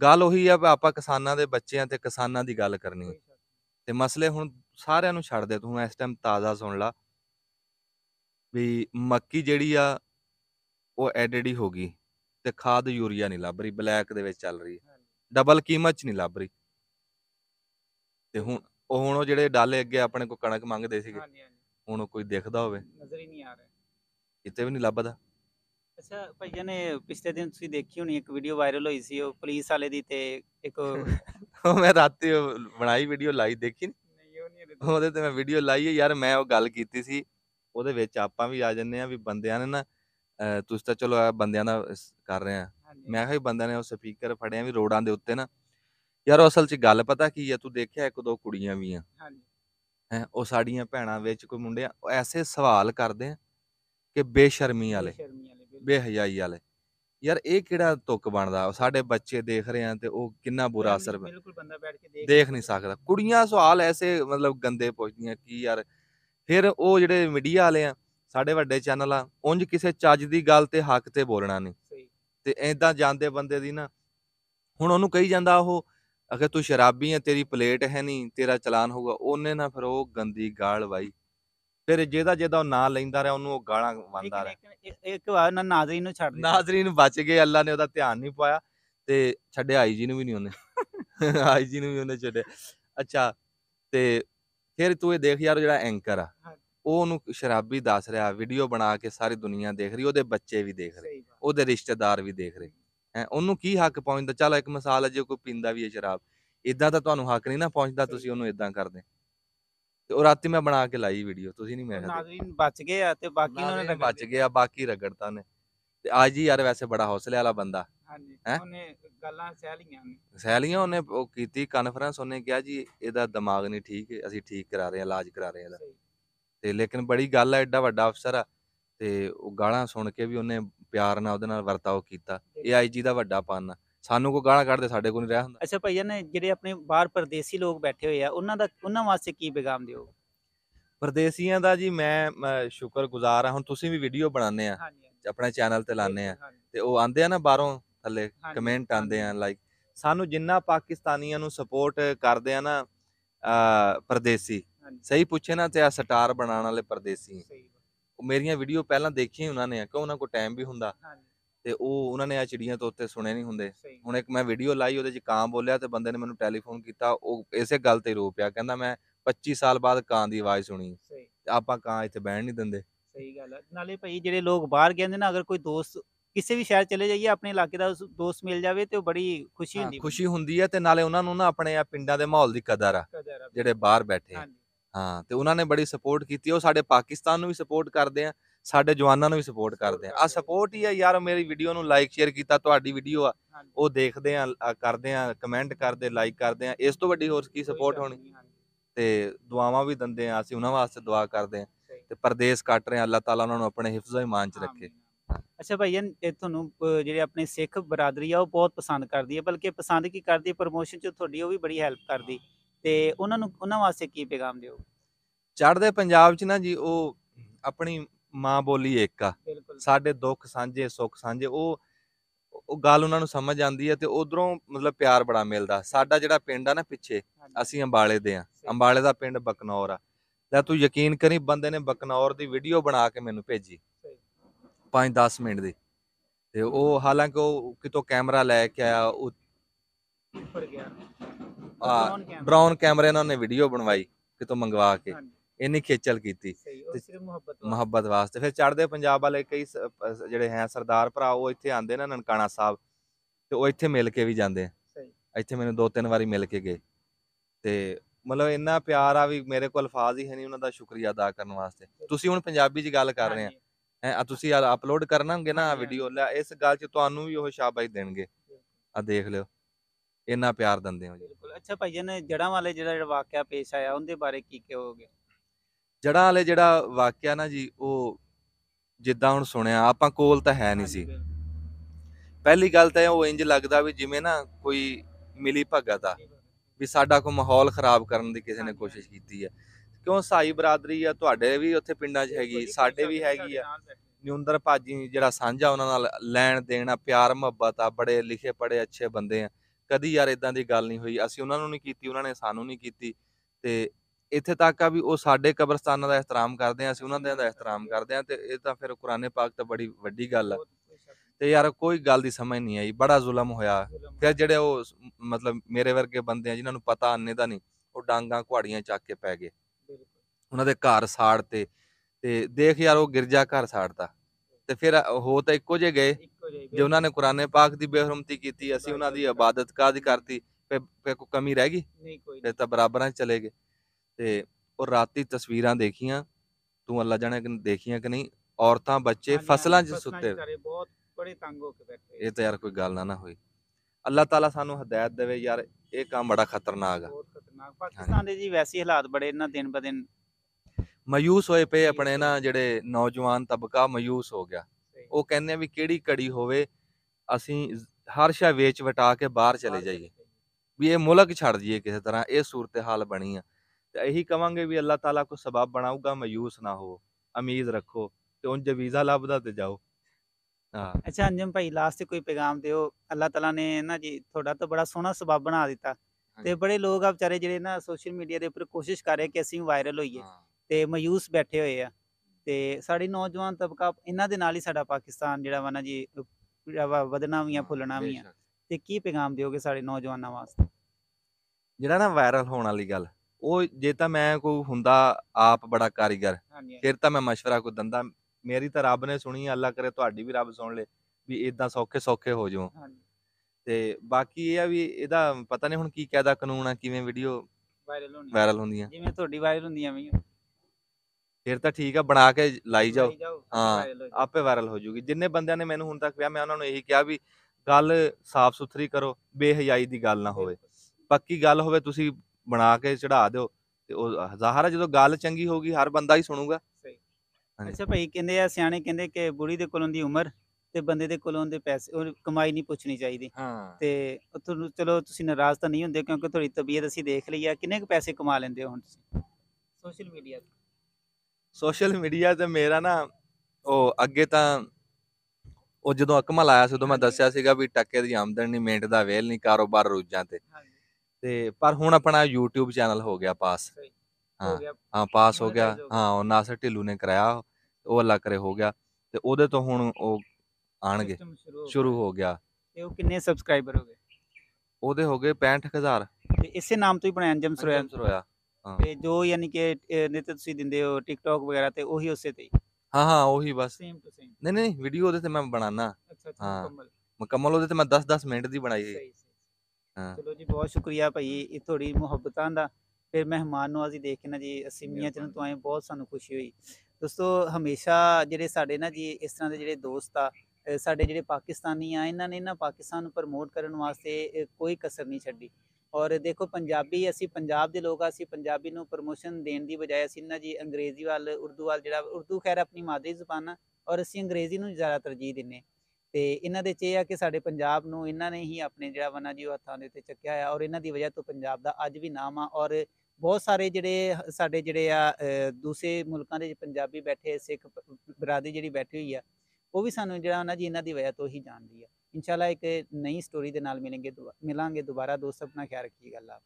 ਗੱਲ ਉਹੀ ਆ ਆਪਾਂ ਕਿਸਾਨਾਂ ਦੇ ਬੱਚਿਆਂ ਤੇ ਕਿਸਾਨਾਂ ਦੀ ਗੱਲ ਕਰਨੀ। ਤੇ ਮਸਲੇ ਹੁਣ ਸਾਰਿਆਂ ਨੂੰ ਛੱਡ ਦੇ ਤੂੰ ਇਸ ਟਾਈਮ ਤਾਜ਼ਾ ਸੁਣ ਲਾ। ਵੀ ਮੱਕੀ ਜਿਹੜੀ ਆ ਉਹ ਐਡਿਡ ਹੋ ਗਈ ਤੇ ਖਾਦ ਯੂਰੀਆ ਨਹੀਂ ਲੱਭ ਰਹੀ ਬਲੈਕ ਦੇ ਵਿੱਚ ਚੱਲ ਰਹੀ ਹੈ। ਡਬਲ ਕੀਮਤ ਚ ਨਹੀਂ ਲੱਭ ਰਹੀ। ਤੇ ਹੁਣ ਉਹ ਹੁਣ ਉਹ ਜਿਹੜੇ ਡਾਲੇ ਅੱਗੇ ਆਪਣੇ ਕੋ ਕਣਕ ਮੰਗਦੇ ਸੀਗੇ ਹਾਂਜੀ ਹਾਂਜੀ। ਹੁਣ ਉਹ ਕੋਈ ਦਿਖਦਾ ਹੋਵੇ। ਨਜ਼ਰ ਹੀ ਨਹੀਂ ਆ ਰਿਹਾ। ਕਿਤੇ ਵੀ ਨਹੀਂ ਲੱਭਦਾ। ਅੱਛਾ ਭਈਆ ਨੇ ਪਿਛਲੇ ਦਿਨ ਤੁਸੀਂ ਦੇਖੀ ਹੋਣੀ ਇੱਕ ਵੀਡੀਓ ਵਾਇਰਲ ਹੋਈ ਸੀ ਉਹ ਪੁਲਿਸ ਵਾਲੇ ਦੀ ਤੇ ਇੱਕ ਉਹ ਮੈਂ ਰਾਤੀ ਉਹ ਬਣਾਈ ਵੀਡੀਓ ਲਾਈ ਦੇਖੀ ਨੀ? ਨਹੀਂ ਉਹ ਨਹੀਂ ਉਹਦੇ ਤੇ ਮੈਂ ਵੀਡੀਓ ਲਾਈ ਹੈ ਯਾਰ ਮੈਂ ਉਹ ਗੱਲ ਕੀਤੀ ਸੀ ਉਹਦੇ ਵਿੱਚ ਆਪਾਂ ਵੀ ਆ ਜੰਨੇ ਆ ਵੀ ਬੰਦਿਆਂ ਨੇ ਨਾ ਅਹ ਤੁਸੀਂ ਤਾਂ ਚਲੋ ਇਹ ਬੰਦਿਆਂ ਦਾ ਕਰ ਰਹੇ ਆ ਮੈਂ ਕਿਹਾ ਵੀ ਬੰਦਿਆਂ ਨੇ ਉਹ ਸਪੀਕਰ ਫੜਿਆ ਵੀ ਰੋਡਾਂ ਦੇ ਉੱਤੇ ਨਾ। ਯਾਰ ਉਹ ਅਸਲ 'ਚ ਗੱਲ ਪਤਾ ਕੀ ਆ? ਤੂੰ ਦੇਖਿਆ ਇੱਕ ਦੋ ਕੁੜੀਆਂ ਵੀ ਆ। ਹਾਂਜੀ। ਹੈ ਉਹ ਸਾਡੀਆਂ ਭੈਣਾਂ ਵਿੱਚ ਕੋਈ ਮੁੰਡੇ ਆ ਉਹ ਐਸੇ ਸਵਾਲ ਕਰਦੇ ਆ ਕਿ ਬੇਸ਼ਰਮੀ ਵਾਲੇ ਬੇਸ਼ਰਮੀ ਵਾਲੇ ਬਿਲਕੁਲ। ਬੇਹਯਾਈ ਵਾਲੇ। ਯਾਰ ਇਹ ਕਿਹੜਾ ਤੁੱਕ ਬਣਦਾ? ਉਹ ਸਾਡੇ ਬੱਚੇ ਦੇਖ ਰਹੇ ਆ ਤੇ ਉਹ ਕਿੰਨਾ ਬੁਰਾ ਅਸਰ ਬਿਲਕੁਲ ਬੰਦਾ ਬੈਠ ਕੇ ਦੇਖ ਦੇਖ ਨਹੀਂ ਸਕਦਾ। ਕੁੜੀਆਂ ਸਵਾਲ ਐਸੇ ਮਤਲਬ ਗੰਦੇ ਪੁੱਛਦੀਆਂ ਕੀ ਯਾਰ ਫਿਰ ਉਹ ਜਿਹੜੇ ਮੀਡੀਆ ਵਾਲੇ ਆ ਸਾਡੇ ਵੱਡੇ ਚੈਨਲ ਆ ਉਂਝ ਕਿਸੇ ਚੱਜ ਦੀ ਗੱਲ ਤੇ ਹੱਕ ਤੇ ਬੋਲਣਾ ਨਹੀਂ। ਤੇ ਐਦਾਂ ਜਾਂਦੇ ਬੰਦੇ ਦੀ ਨਾ ਹੁਣ ਉਹਨੂੰ ਕਹੀ ਜਾਂਦਾ ਉਹ ਅਗਰ ਤੂੰ ਸ਼ਰਾਬੀ ਆ ਤੇਰੀ ਪਲੇਟ ਹੈ ਨਹੀਂ ਤੇਰਾ ਚਲਾਨ ਹੋਊਗਾ ਉਹਨੇ ਨਾ ਫਿਰ ਉਹ ਗੰਦੀ ਗਾਲ ਵਾਈ। ਫਿਰ ਜਿਹਦਾ ਜਿਹਦਾ ਉਹ ਨਾਂ ਲੈਂਦਾ ਰਿਹਾ ਉਹਨੂੰ ਉਹ ਗਾਲਾਂ ਵੰਦਾ ਰਿਹਾ। ਇੱਕ ਵਾਰ ਨਾ ਨਾਜ਼ਰੀਨ ਨੂੰ ਛੱਡ ਦਿੱਤਾ। ਨਾਜ਼ਰੀਨ ਬਚ ਗਏ ਅੱਲਾ ਨੇ ਉਹਦਾ ਧਿਆਨ ਨਹੀਂ ਪਾਇਆ ਤੇ ਛੱਡਿਆ ਆਈ ਜੀ ਨੂੰ ਵੀ ਨਹੀਂ ਉਹਨੇ। ਆਈ ਜੀ ਨੂੰ ਵੀ ਉਹਨੇ ਛੱਡਿਆ। ਅੱਛਾ ਤੇ ਫਿਰ ਤੂੰ ਇਹ ਦੇਖ ਯਾਰ ਉਹ ਜਿਹੜਾ ਐਂਕਰ ਆ। ਉਹ ਉਹਨੂੰ ਸ਼ਰਾਬੀ ਦੱਸ ਰਿਹਾ ਵੀਡੀਓ ਬਣਾ ਕੇ ਸਾਰੀ ਦੁਨੀਆ ਦੇਖ ਰਹੀ ਉਹਦੇ ਬੱਚੇ ਵੀ ਦੇਖ ਰਹੇ। ਉਹਦੇ ਰਿਸ਼ਤੇਦਾਰ ਵੀ ਦੇਖ ਰਹੇ ਹੈ ਉਹਨੂੰ ਕੀ ਹੱਕ ਪਹੁੰਚਦਾ ਚੱਲ ਇੱਕ ਮਿਸਾਲ ਹੈ ਜੇ ਕੋਈ ਪੀਂਦਾ ਵੀ ਹੈ ਸ਼ਰਾਬ ਇਦਾਂ ਤਾਂ ਤੁਹਾਨੂੰ ਹੱਕ ਨਹੀਂ ਨਾ ਪਹੁੰਚਦਾ ਤੁਸੀਂ। ਉਹਨੂੰ ਇਦਾਂ ਕਰਦੇ ਤੇ ਉਹ ਰਾਤੀ ਮੈਂ ਬਣਾ ਕੇ ਲਾਈ ਵੀਡੀਓ ਤੁਸੀਂ ਨਹੀਂ ਮੈਂ। ਨਾਜ਼ਰੀਨ ਬਚ ਗਏ ਆ ਤੇ ਬਾਕੀ ਉਹਨਾਂ ਨੇ ਬਚ ਦਿੱਤੇ। ਗਿਆ ਬਾਕੀ ਰਗੜਤਾ ਨੇ ਤੇ ਅੱਜ ਹੀ ਯਾਰ ਵੈਸੇ ਬੜਾ ਹੌਸਲੇ ਵਾਲਾ ਬੰਦਾ ਹਾਂਜੀ ਹੈਂ? ਉਹਨੇ ਗੱਲਾਂ ਸਹਿ ਲਈਆਂ ਨੇ। ਸੈਲੀਆਂ ਉਹਨੇ ਉਹ ਕੀਤੀ ਕਾਨਫਰੰਸ ਉਹਨੇ ਕਿਹਾ ਜੀ ਇਹਦਾ ਦਿਮਾਗ ਨਹੀਂ ਠੀਕ ਅਸੀਂ ਠੀਕ ਕਰਾ ਰਹੇ ਹਾਂ ਇਲਾਜ ਕਰਾ ਰਹੇ ਹਾਂ ਇਹਦਾ। ਸਹੀ। ਤੇ ਲੇਕਿਨ ਬੜੀ ਗੱਲ ਹੈ ਐਡਾ ਵੱਡਾ ਅਫਸਰ ਆ ਤੇ ਉਹ ਗਾਲਾਂ ਸੁਣ ਕੇ ਵੀ ਉਹਨੇ ਪਿਆਰ ਨਾਲ ਉਹਦੇ ਨਾਲ ਵਰਤਾਓ ਕੀਤਾ। ਇਹ ਆਈਜੀ ਦਾ ਵੱਡਾ ਪਨ ਆ। ਸਾਨੂੰ ਕੋ ਗਾਲਾਂ ਕੱਢਦੇ ਸਾਡੇ ਕੋਲ ਨਹੀਂ ਰਿਹਾ ਹੁੰਦਾ। ਅੱਛਾ ਭਈਆ ਨੇ ਜਿਹੜੇ ਆਪਣੇ ਬਾਹਰ ਪਰਦੇਸੀ ਲੋਕ ਬੈਠੇ ਹੋਏ ਆ ਉਹਨਾਂ ਦਾ ਉਹਨਾਂ ਵਾਸਤੇ ਕੀ ਪੈਗਾਮ ਦਿਓ? ਪਰਦੇਸੀਆਂ ਦਾ ਜੀ ਮੈਂ ਸ਼ੁਕਰਗੁਜ਼ਾਰ ਆ ਹੁਣ ਤੁਸੀਂ ਵੀ ਵੀਡੀਓ ਬਣਾਉਂਦੇ ਆ ਹਾਂਜੀ ਆਪਣੇ ਚੈਨਲ ਤੇ ਲਾਉਂਦੇ ਆ। ਤੇ ਉਹ ਆਂਦੇ ਆ ਨਾ ਬਾਹਰੋਂ ਥੱਲੇ ਹਾਂਜੀ, ਕਮੈਂਟ ਆਂਦੇ ਆ। ਲਾਈਕ ਸਾਨੂੰ ਜਿੰਨਾ ਪਾਕਿਸਤਾਨੀਆਂ ਨੂੰ ਸਪੋਰਟ ਕਰਦੇ ਆ ਨਾ ਅ ਪਰਦੇਸੀ ਹਾਂਜੀ, ਸਹੀ ਪੁੱਛੇ ਨਾ ਤੇ ਆ ਸਟਾਰ ਬਣਾਉਣ ਵਾਲੇ ਪਰਦੇਸੀ ਸਹੀ ਬਾਤ, ਉਹ ਮੇਰੀਆਂ ਵੀਡੀਓ ਪਹਿਲਾਂ ਦੇਖੀਆਂ ਹੀ ਉਹਨਾਂ ਨੇ ਕਿ ਉਹਨਾਂ ਕੋਲ ਟਾਈਮ ਵੀ ਹੁੰਦਾ। ਹਾਂਜੀ। ਤੇ ਉਹ ਉਹਨਾਂ ਨੇ ਆ ਚਿੜੀਆਂ ਤੋਤੇ ਸੁਣੇ ਨਹੀਂ ਹੁੰਦੇ। ਸਹੀ ਹੁਣ ਇੱਕ ਮੈਂ ਵੀਡੀਓ ਲਾਈ ਉਹਦੇ ਚ ਕਾਂ ਬੋਲਿਆ ਤੇ ਬੰਦੇ ਨੇ ਮੈਨੂੰ ਟੈਲੀਫੋਨ ਕੀਤਾ ਉਹ ਇਸੇ ਗੱਲ ਤੇ ਰੋ ਪਿਆ ਕਹਿੰਦਾ ਮੈਂ 25 ਸਾਲ ਬਾਅਦ ਕਾਂ ਦੀ ਆਵਾਜ਼ ਸੁਣੀ। ਸਹੀ। ਤੇ ਆਪਾਂ ਕਾਂ ਇੱਥੇ ਬਹਿਣ ਨਹੀਂ ਦਿੰਦੇ। ਸਹੀ ਗੱਲ ਨਾਲੇ ਭਾਈ ਜਿਹੜੇ ਲੋਕ ਬਾਹਰ ਗਏ ਨੇ ਨਾ ਅਗਰ ਕੋਈ ਦੋਸਤ ਕਿਸੇ ਵੀ ਸ਼ਹਿਰ ਚਲੇ ਜਾਈਏ ਆਪਣੇ ਇਲਾਕੇ ਦਾ ਦੋਸਤ ਮਿਲ ਜਾਵੇ ਤੇ ਉਹ ਬੜੀ ਖੁਸ਼ੀ ਹਾਂ, ਹੁੰਦੀ ਖੁਸ਼ੀ ਹੁੰਦੀ ਹੈ ਤੇ ਨਾਲੇ ਉਹਨਾਂ ਨੂੰ ਨਾ ਆਪਣੇ ਆ ਪਿੰਡਾਂ ਦੇ ਮਾਹੌਲ ਦੀ ਕਦਰ ਆ। ਜਿਹੜੇ ਬਾਹਰ ਬੈਠੇ ਹਾਂ ਤੇ ਉਹਨਾਂ ਨੇ ਬੜੀ ਸਪੋਰਟ ਕੀਤੀ ਉਹ ਸਾਡੇ ਪਾਕਿਸਤਾਨ ਨੂੰ ਵੀ ਸਪੋਰਟ ਕਰਦੇ ਆ ਸਾਡੇ ਜਵਾਨਾਂ ਨੂੰ ਵੀ ਸਪੋਰਟ ਕਰਦੇ ਆ। ਆ ਸਪੋਰਟ ਹੀ ਆ ਯਾਰ ਮੇਰੀ ਵੀਡੀਓ ਨੂੰ ਲਾਈਕ ਸ਼ੇਅਰ ਕੀਤਾ ਤੁਹਾਡੀ ਵੀਡੀਓ ਆ ਉਹ ਦੇਖਦੇ ਆ ਆ ਕਰਦੇ ਆ ਕਮੈਂਟ ਕਰਦੇ ਲਾਈਕ ਕਰਦੇ ਆ ਇਸ ਤੋਂ ਵੱਡੀ ਹੋਰ ਕੀ ਸਪੋਰਟ ਹੋਣੀ? ਤੇ ਦੁਆਵਾਂ ਵੀ ਦਿੰਦੇ ਆ ਅਸੀਂ ਉਹਨਾਂ ਵਾਸਤੇ ਦੁਆ ਕਰਦੇ ਆ ਤੇ ਪਰਦੇਸ ਕੱਟ ਰਹੇ ਆ ਅੱਲਾਹ ਤਾਲਾ ਉਹਨਾਂ ਨੂੰ ਆਪਣੇ ਹਿਫਜ਼ੋ ਇਮਾਨ ਚ ਰੱਖੇ। ਅੱਛਾ ਭਾਈਜਾਨ ਇਹ ਤੁਹਾਨੂੰ ਅਹ, ਜਿਹੜੇ ਆਪਣੇ ਸਿੱਖ ਬਰਾਦਰੀ ਆ ਉਹ ਬਹੁਤ ਪਸੰਦ ਕਰਦੀ ਹੈ ਬਲਕਿ ਪਸੰਦ ਕੀ ਕਰਦੀ ਹੈ ਪ੍ਰੋਮੋਸ਼ਨ ਚ ਤੁਹਾਡੀ ਉਹ ਵੀ ਬੜੀ ਹੈਲਪ ਕਰਦੀ। ਤੇ ਉਹਨਾਂ ਨੂੰ ਉਹਨਾਂ ਵਾਸਤੇ ਕੀ ਪੈਗਾਮ ਦਿਓ ਚੜ੍ਹਦੇ ਪੰਜਾਬ ਚ ਨਾ ਜੀ ਉਹ ਆਪਣੀ ਮਾਂ ਬੋਲੀ ਇੱਕ ਆ। ਬਿਲਕੁਲ। ਸਾਡੇ ਦੁੱਖ ਸਾਂਝੇ ਸੁੱਖ ਸਾਂਝੇ ਉਹ ਉਹ ਗੱਲ ਉਹਨਾਂ ਨੂੰ ਸਮਝ ਆਉਂਦੀ ਹੈ ਤੇ ਉਧਰੋਂ ਮਤਲਬ ਪਿਆਰ ਬੜਾ ਮਿਲਦਾ। ਸਾਡਾ ਜਿਹੜਾ ਪਿੰਡ ਆ ਨਾ ਪਿੱਛੇ ਅਸੀਂ ਅੰਬਾਲੇ ਦੇ ਆ। ਅੰਬਾਲੇ ਦਾ ਪਿੰਡ ਬਕਨੌਰ ਆ। ਲੈ ਤੂੰ ਯਕੀਨ ਕਰੀ ਬੰਦੇ ਨੇ ਬਕਨੌਰ ਦੀ ਵੀਡੀਓ ਬਣਾ ਕੇ ਮੈਨੂੰ ਭੇਜੀ। 5-10 ਮਿੰਟ ਦੀ। ਤੇ ਉਹ ਹਾਲਾਂਕਿ ਉਹ ਕਿਤੋਂ ਕੈਮਰਾ ਲੈ ਕੇ ਆਇਆ ਉਹ ਉੱਪਰ ਗਿਆ। ਆ, ਡਰੋਨ ਕੈਮਰੇ ਨਾਲ ਉਹਨੇ ਵੀਡੀਓ ਬਣਵਾਈ ਕਿਤੋਂ ਮੰਗਵਾ ਕੇ। ਇੰਨੀ ਖੇਚਲ ਕੀਤੀ। ਸਹੀ ਉਹ ਤੇ ਸਿਰਫ ਮੁਹੱਬਤ ਮੁਹੱਬਤ ਵਾਸਤੇ। ਫਿਰ ਚੜ੍ਹਦੇ ਪੰਜਾਬ ਵਾਲੇ ਕਈ ਜਿਹੜੇ ਹੈ ਸਰਦਾਰ ਭਰਾ ਉਹ ਇੱਥੇ ਆਂਦੇ ਨੇ ਨਨਕਾਣਾ ਸਾਹਿਬ। ਤੇ ਉਹ ਇੱਥੇ ਮਿਲ ਕੇ ਵੀ ਜਾਂਦੇ ਇੱਥੇ ਮੈਨੂੰ ਦੋ ਤਿੰਨ ਵਾਰੀ ਮਿਲ ਕੇ ਗਏ। ਤੇ ਮਤਲਬ ਇੰਨਾ ਪਿਆਰ ਆ ਵੀ ਮੇਰੇ ਕੋਲ ਅਲਫਾਜ਼ ਹੀ ਹੈ ਨਹੀਂ ਉਹਨਾਂ ਦਾ ਸ਼ੁਕਰੀਆ ਅਦਾ ਕਰਨ ਵਾਸਤੇ। ਤੁਸੀਂ ਹੁਣ ਪੰਜਾਬੀ 'ਚ ਗੱਲ ਕਰ ਰਹੇ ਆ। ਆ ਤੁਸੀਂ ਅਪਲੋਡ ਕਰਨਾਗੇ ਨਾ ਵੀਡੀਓ ਲੈ ਇਸ ਗੱਲ 'ਚ ਤੁਹਾਨੂੰ ਵੀ ਉਹ ਸ਼ਾਬਾਸ਼ ਦੇਣਗੇ। ਆ ਦੇਖ ਲਿਓ ਇੰਨਾ ਪਿਆਰ ਦਿੰਦੇ ਹੋ ਜੀ। ਬਿਲਕੁਲ ਅੱਛਾ ਭਾਈਜਾਨ ਜੜਾਂ ਵਾਲੇ ਜਿਹੜਾ ਜਿਹੜਾ ਵਾਕਿਆ ਪੇਸ਼ ਆਇਆ ਉਹਦੇ ਬਾਰੇ ਕੀ ਕਹੋਗੇ? ਜੜਾਂ ਵਾਲੇ ਜਿਹੜਾ ਵਾਕਿਆ ਨਾ ਜੀ ਉਹ ਜਿੱਦਾਂ ਹੁਣ ਸੁਣਿਆ ਆਪਾਂ ਕੋਲ ਤਾਂ ਹੈ ਨਹੀਂ ਸੀ। ਪਹਿਲੀ ਗੱਲ ਤਾਂ ਉਹ ਇੰਜ ਲੱਗਦਾ ਵੀ ਜਿਵੇਂ ਨਾ ਕੋਈ ਮਿਲੀ ਭਗਤ ਆ ਵੀ ਸਾਡਾ ਕੋਈ ਮਾਹੌਲ ਖਰਾਬ ਕਰਨ ਦੀ ਕਿਸੇ ਨੇ ਕੋਸ਼ਿਸ਼ ਕੀਤੀ ਹੈ ਕਿਉਂ ਸਾਈ ਬਰਾਦਰੀ ਆ? ਤੁਹਾਡੇ ਵੀ ਉੱਥੇ ਪਿੰਡਾਂ 'ਚ ਹੈਗੀ ਸਾਡੇ ਵੀ ਹੈਗੀ ਆ। ਨਿਉਂਦਰ ਭਾਜੀ ਜਿਹੜਾ ਸਾਂਝਾ ਉਹਨਾਂ ਨਾਲ ਲੈਣ ਦੇਣ ਆ ਪਿਆਰ ਮੁਹੱਬਤ ਆ ਬੜੇ ਲਿਖੇ ਪੜੇ ਅੱਛੇ ਬੰਦੇ ਆ। ਕਦੀ ਯਾਰ ਇਦਾਂ ਦੀ ਗੱਲ ਨਹੀਂ ਹੋਈ ਅਸੀਂ ਉਹਨਾਂ ਨੂੰ ਨਹੀਂ ਕੀਤੀ ਉਹਨਾਂ ਨੇ ਸਾਨੂੰ ਨਹੀਂ ਕੀਤੀ। ਤੇ ਇੱਥੇ ਤੱਕ ਆ ਵੀ ਉਹ ਸਾਡੇ ਕਬਰਸਤਾਨਾਂ ਦਾ ਇਹਤਰਾਮ ਕਰਦੇ ਆ ਅਸੀਂ ਉਹਨਾਂ ਦੇ ਇਹਤਰਾਮ ਕਰਦੇ ਆ ਤੇ ਇਹ ਤਾਂ ਫਿਰ ਕੁਰਾਨੇ ਪਾਕ ਤਾਂ ਬੜੀ ਵੱਡੀ ਗੱਲ ਆ। ਤੇ ਯਾਰ ਕੋਈ ਗੱਲ ਦੀ ਸਮਝ ਨਹੀਂ ਆਈ ਬੜਾ ਜ਼ੁਲਮ ਹੋਇਆ। ਫਿਰ ਜਿਹੜੇ ਉਹ ਮਤਲਬ ਮੇਰੇ ਵਰਗੇ ਬੰਦੇ ਆ ਜਿਨ੍ਹਾਂ ਨੂੰ ਪਤਾ ਅੰਨੇ ਦਾ ਨਹੀਂ ਉਹ ਡਾਂਗਾ ਕੁਹਾੜੀਆਂ ਚੱਕ ਕੇ ਪੈ ਗਏ। ਉਹਨਾਂ ਦੇ ਘਰ ਸਾੜ ਤੇ ਤੇ ਦੇਖ ਯਾਰ ਉਹ ਗਿਰਜਾ ਘਰ ਸਾੜਤਾ ਤੇ ਫਿਰ ਹੋ ਤਾਂ ਇੱਕੋ ਜਿਹੇ ਗਏ ਜੇ ਉਹਨਾਂ ਨੇ ਕੁਰਾਨੇ ਪਾਕ ਦੀ ਬੇਹਰਮਤੀ ਕੀਤੀ ਅਸੀਂ ਉਹਨਾਂ ਦੀ ਇਬਾਦਤ ਕਾਦੀ ਕਰਤੀ ਫਿਰ ਕੋਈ ਕਮੀ ਰਹਿ ਗਈ? ਨਹੀਂ ਕੋਈ ਫਿਰ ਤਾਂ ਬਰਾਬਰਾਂ 'ਚ ਚਲੇ ਗਏ। ਤੇ ਉਹ ਰਾਤੀ ਤਸਵੀਰਾਂ ਦੇਖੀਆਂ ਤੂੰ ਅੱਲਾ ਜਾਣੇ ਕਿ ਦੇਖੀਆਂ ਕਿ ਨਹੀਂ? ਔਰਤਾਂ ਬੱਚੇ ਫਸਲਾਂ 'ਚ ਸੁੱਤੇ। ਬਹੁਤ ਬੜੇ ਤੰਗ ਹੋ ਕੇ ਬੈਠੇ। ਇਹ ਤਾਂ ਯਾਰ ਕੋਈ ਗੱਲ ਨਾ ਨਾ ਹੋਈ ਅੱਲਾਹ ਤਾਲਾ ਸਾਨੂੰ ਹਦਾਇਤ ਦੇਵੇ ਯਾਰ ਇਹ ਕੰਮ ਬੜਾ ਖਤਰਨਾਕ ਆ। ਬਹੁਤ ਖਤਰਨਾਕ। ਪਾਕਿਸਤਾਨ ਦੇ ਜੀ ਵੈਸੇ ਹਾਲਾਤ ਬੜੇ ਨਾ ਦਿਨ ਬ ਦਿਨ ਮਾਯੂਸ ਹੋਏ ਪਏ ਆਪਣੇ ਨਾ ਜਿਹੜੇ ਨੌਜਵਾਨ ਤਬਕਾ ਮਾਯੂਸ ਹੋ ਗਿਆ। ਉਹ ਕਹਿੰਦੇ ਆ ਵੀ ਕਿਹੜੀ ਘੜੀ ਹੋਵੇ ਅਸੀਂ ਹਰ ਸ਼ਾ ਵੇਚ ਵਟਾ ਕੇ ਬਾਹਰ ਚਲੇ ਜਾਈਏ। ਵੀ ਇਹ ਮੁਲਕ ਛੱਡ ਜਾਈਏ ਕਿਸੇ ਤਰ੍ਹਾਂ ਇਹ ਸੂਰਤ ਹਾਲ ਬਣੀ ਆ। ਤੇ ਇਹੀ ਕਵਾਂਗੇ ਵੀ ਅੱਲਾਹ ਤਾਲਾ ਕੋ ਸਬਬ ਬਣਾਊਗਾ ਮਾਯੂਸ ਨਾ ਹੋ ਉਮੀਦ ਰੱਖੋ ਤੇ ਉਂਝ ਵੀਜ਼ਾ ਲੱਭਦਾ ਤੇ ਜਾਓ। ਹਾਂ। ਅੱਛਾ ਅੰਜਮ ਭਾਈ ਲਾਸਟ ਤੇ ਕੋਈ ਪੈਗਾਮ ਦਿਓ। ਅੱਲਾਹ ਤਾਲਾ ਨੇ ਨਾ ਜੀ ਤੁਹਾਡਾ ਤਾਂ ਬੜਾ ਸੋਹਣਾ ਸਬਬ ਬਣਾ ਦਿੱਤਾ। ਤੇ। ਬੜੇ ਲੋਕ ਆ ਵਿਚਾਰੇ ਜਿਹੜੇ ਨਾ ਸੋਸ਼ਲ ਮੀਡੀਆ ਦੇ ਉੱਪਰ ਕੋਸ਼ਿਸ਼ ਕਰ ਰਹੇ ਕਿ ਅਸੀਂ ਵਾਇਰਲ ਹੋਈਏ। ਤੇ ਮਾਯੂਸ ਬੈਠੇ ਹੋਏ ਆ। ਤੇ ਸਾਡੀ ਨੌਜਵਾਨ ਤਬਕਾ ਇਹਨਾਂ ਦੇ ਨਾਲ ਹੀ ਸਾਡਾ ਪਾਕਿਸਤਾਨ ਜਿਹੜਾ ਵਾ ਨਾ ਜੀ ਵਧਣਾ ਵੀ ਆ ਫੁੱਲਣਾ ਵੀ ਆ। ਤੇ ਕੀ ਪੈਗਾਮ ਦਿਓਗੇ ਸਾਡੇ ਨੌਜਵਾਨਾਂ ਵਾਸਤੇ? ਜਿਹੜਾ ਨਾ ਵਾਇਰਲ ਹੋਣ ਵਾਲੀ ਗੱਲ ਉਹ ਜੇ ਤਾਂ ਮੈਂ ਕੋਈ ਹੁੰਦਾ ਆਪ ਬੜਾ ਕਾਰੀਗਰ ਫਿਰ ਤਾਂ ਮੈਂ ਮਸ਼ਵਰਾ ਕੋ ਦੰਦਾ। ਮੇਰੀ ਤਾਂ ਰੱਬ ਨੇ ਸੁਣੀ ਅੱਲਾ ਕਰੇ ਤੁਹਾਡੀ ਵੀ ਰੱਬ ਸੁਣ ਲੇ ਵੀ ਇਦਾਂ ਸੌਖੇ ਸੌਖੇ ਹੋ ਜਾਓ। ਤੇ ਬਾਕੀ ਇਹ ਆ ਵੀ ਇਹਦਾ ਪਤਾ ਨਹੀਂ ਹੁਣ ਕੀ ਕਾਇਦਾ ਕਾਨੂੰਨ ਆ ਕਿਵੇਂ ਵੀਡੀਓ ਵਾਇਰਲ ਹੁੰਦੀਆਂ। ਜਿਵੇਂ ਤੁਹਾਡੀ ਵਾਇਰਲ ਹੁੰਦੀਆਂ ਵੀ ਫਿਰ ਤਾਂ ਠੀਕ ਆ ਬਣਾ ਕੇ ਲਾਈ ਜਾਓ। ਹਾਂ। ਆਪੇ ਵਾਇਰਲ ਹੋ ਜੂਗੀ। ਜਿੰਨੇ ਬੰਦਿਆਂ ਨੇ ਮੈਨੂੰ ਹੁਣ ਤੱਕ ਕਿਹਾ ਮੈਂ ਉਹਨਾਂ ਨੂੰ ਇਹੀ ਕਿਹਾ ਵੀ ਗੱਲ ਸਾਫ਼ ਸੁਥਰੀ ਕਰੋ ਬੇਹਯਾਈ ਦੀ ਗੱਲ ਨਾ ਹੋਵੇ। ਪੱਕੀ ਗੱਲ ਹੋਵੇ ਤੁਸੀਂ ਬਣਾ ਕੇ ਚੜਾ ਦਿਓ ਤੇ ਉਹ ਜ਼ਾਹਰ ਜਦੋਂ ਗੱਲ ਚੰਗੀ ਹੋਊਗੀ ਹਰ ਬੰਦਾ ਹੀ ਸੁਣੂਗਾ। ਅੱਛਾ ਭਾਈ ਕਹਿੰਦੇ ਆ ਸਿਆਣੇ ਕਹਿੰਦੇ ਕਿ ਬੁੜੀ ਦੇ ਕੋਲੋਂ ਦੀ ਉਮਰ ਤੇ ਬੰਦੇ ਦੇ ਕੋਲੋਂ ਦੇ ਪੈਸੇ ਉਹ ਕਮਾਈ ਨਹੀਂ ਪੁੱਛਣੀ ਚਾਹੀਦੀ। ਹਾਂ। ਤੇ ਤੁਹਾਨੂੰ ਚਲੋ ਤੁਸੀਂ ਨਾਰਾਜ਼ ਤਾਂ ਨਹੀਂ ਹੁੰਦੇ ਕਿਉਂਕਿ ਤੁਹਾਡੀ ਤਬੀਅਤ ਅਸੀਂ ਦੇਖ ਲਈ ਆ ਕਿੰਨੇ ਕੁ ਪੈਸੇ ਕਮਾ ਲੈਂਦੇ ਹੋ ਹੁਣ ਤੁਸੀਂ? ਸੋਸ਼ਲ ਮੀਡੀਆ ਤੇ। ਸੋਸ਼ਲ ਮੀਡੀਆ ਤੇ ਮੇਰਾ ਨਾ ਉਹ ਅੱਗੇ ਤਾਂ ਉਹ ਜਦੋਂ ਅਕਮਲ ਆਇਆ ਸੀ ਉਦੋਂ ਮੈਂ। ਦੱਸਿਆ ਸੀਗਾ ਵੀ ਟੱਕੇ ਦੀ ਆਮਦਨ ਨਹੀਂ ਮਿੰਟ ਦਾ ਵੇਲ ਨਹੀਂ ਕਾਰੋਬਾਰ ਰੂਜਾਂ ਤੇ। ਤੇ ਪਰ ਹੁਣ ਆਪਣਾ YouTube ਚੈਨਲ ਹੋ ਗਿਆ ਪਾਸ। ਹਾਂ ਹੋ ਪਾਸ ਹੋ ਗਿਆ। ਹੋ ਉਹ ਨਾਸਰ ਢਿੱਲੂ ਨੇ ਕਰਾਇਆ ਉਹ ਅੱਲਾ ਕਰੇ ਹੋ ਗਿਆ। ਤੇ ਉਹਦੇ ਤੋਂ ਹੁਣ ਉਹ ਆਣਗੇ। ਸ਼ੁਰੂ ਹੋ ਸ਼ੁਰੂ ਗਿਆ। ਹੋ ਗਿਆ। ਤੇ ਉਹ ਕਿੰਨੇ ਸਬਸਕ੍ਰਾਈਬਰ ਹੋ ਗਏ? ਉਹਦੇ ਹੋ ਗਏ 65000 ਤੇ ਇਸੇ ਨਾਮ ਤੋਂ ਹੀ ਬਣਾਇਆ ਅੰਜਮ ਸਰੋਇਆ। ਤੇ ਜੋ ਯਾਨੀ ਕਿ ਇਹ ਨਿਤ ਤੁਸੀਂ ਦਿੰਦੇ ਹੋ ਟਿਕਟੌਕ ਵਗੈਰਾ ਤੇ ਉਹੀ ਉਸੇ ਤੇ ਹੀ? ਹਾਂ ਉਹੀ ਬਸ। ਸੇਮ ਟੂ ਸੇਮ ਨਹੀਂ ਨਹੀਂ ਵੀਡੀਓ ਉਹਦੇ ਤੇ ਮੈਂ ਬਣਾਉਣਾ ਅੱਛਾ ਅੱਛਾ ਹਾਂ। ਮੁਕੰਮਲ। ਮੁਕੰਮਲ ਉਹਦੇ ਤੇ ਮੈਂ 10 10 ਮਿੰਟ ਦੀ ਬਣਾਈ ਸਹੀ ਸਹੀ ਹਾਂ। ਚਲੋ ਜੀ ਬਹੁਤ ਸ਼ੁਕਰੀਆ ਭਾਈ ਇਹ ਤੁਹਾਡੀ ਮੁਹੱਬਤਾਂ ਦਾ। ਫਿਰ ਮਹਿਮਾਨ ਨੂੰ ਅਸੀਂ ਦੇਖ ਕੇ ਨਾ ਜੀ ਅਸੀਂ ਮੀਆਂ ਚਰਨ ਤੋਂ ਆਏ ਬਹੁਤ ਸਾਨੂੰ ਖੁਸ਼ੀ ਹੋਈ। ਦੋਸਤੋ ਹਮੇਸ਼ਾ ਜਿਹੜੇ ਸਾਡੇ ਨਾ ਜੀ ਇਸ ਤਰ੍ਹਾਂ ਦੇ ਜਿਹੜੇ ਦੋਸਤ ਆ ਅ, ਸਾਡੇ ਜਿਹੜੇ ਪਾਕਿਸਤਾਨੀ ਆ ਇਹਨਾਂ ਨੇ ਨਾ ਪਾਕਿਸਤਾਨ ਨੂੰ ਪ੍ਰਮੋਟ ਕਰਨ ਵਾਸਤੇ ਅ, ਕੋਈ ਕਸਰ ਨਹੀਂ ਛੱਡੀ। ਔਰ ਦੇਖੋ ਪੰਜਾਬੀ ਅਸੀਂ ਪੰਜਾਬ ਦੇ ਲੋਕ ਆ, ਅਸੀਂ ਪੰਜਾਬੀ ਨੂੰ ਪ੍ਰਮੋਸ਼ਨ ਦੇਣ ਦੀ ਬਜਾਏ ਅਸੀਂ ਨਾ ਜੀ ਅੰਗਰੇਜ਼ੀ ਵੱਲ, ਉਰਦੂ ਵੱਲ ਜਿਹੜਾ, ਉਰਦੂ ਖੈਰ ਆਪਣੀ ਮਾਦਰੀ ਜ਼ੁਬਾਨ ਆ, ਔਰ ਅਸੀਂ ਅੰਗਰੇਜ਼ੀ ਨੂੰ ਜ਼ਿਆਦਾ ਤਰਜੀਹ ਦਿੰਨੇ ਤੇ ਇਹਨਾਂ ਦੇ ਚ ਇਹ ਆ ਕਿ ਸਾਡੇ ਪੰਜਾਬ ਨੂੰ ਇਹਨਾਂ ਨੇ ਹੀ ਆਪਣੇ ਜਿਹੜਾ ਵਨਾ ਜੀ ਉਹ ਹੱਥਾਂ ਦੇ ਉੱਤੇ ਚੱਕਿਆ ਆ ਔਰ ਇਹਨਾਂ ਦੀ ਵਜ੍ਹਾ ਤੋਂ ਪੰਜਾਬ ਦਾ ਅੱਜ ਵੀ ਨਾਮ ਆ, ਔਰ ਬਹੁਤ ਸਾਰੇ ਜਿਹੜੇ ਸਾਡੇ ਜਿਹੜੇ ਆ ਦੂਸਰੇ ਮੁਲਕਾਂ ਦੇ ਪੰਜਾਬੀ ਬੈਠੇ, ਸਿੱਖ ਬਰਾਦਰੀ ਜਿਹੜੀ ਬੈਠੀ ਹੋਈ ਆ, ਉਹ ਵੀ ਸਾਨੂੰ ਜਿਹੜਾ ਉਹਨਾਂ ਜੀ ਇਹਨਾਂ ਦੀ ਵਜ੍ਹਾ ਤੋਂ ਹੀ ਜਾਣਦੀ ਆ। ਇਨਸ਼ਾਅੱਲਾ ਇੱਕ ਨਈ ਸਟੋਰੀ ਦੇ ਨਾਲ ਮਿਲਾਂਗੇ, ਦੁਬਾ- ਮਿਲਾਂਗੇ, ਦੁਬਾਰਾ ਦੋਸਤ, ਆਪਣਾ ਖਿਆਲ ਰੱਖੀਏ ਗੱਲ ਆਪ।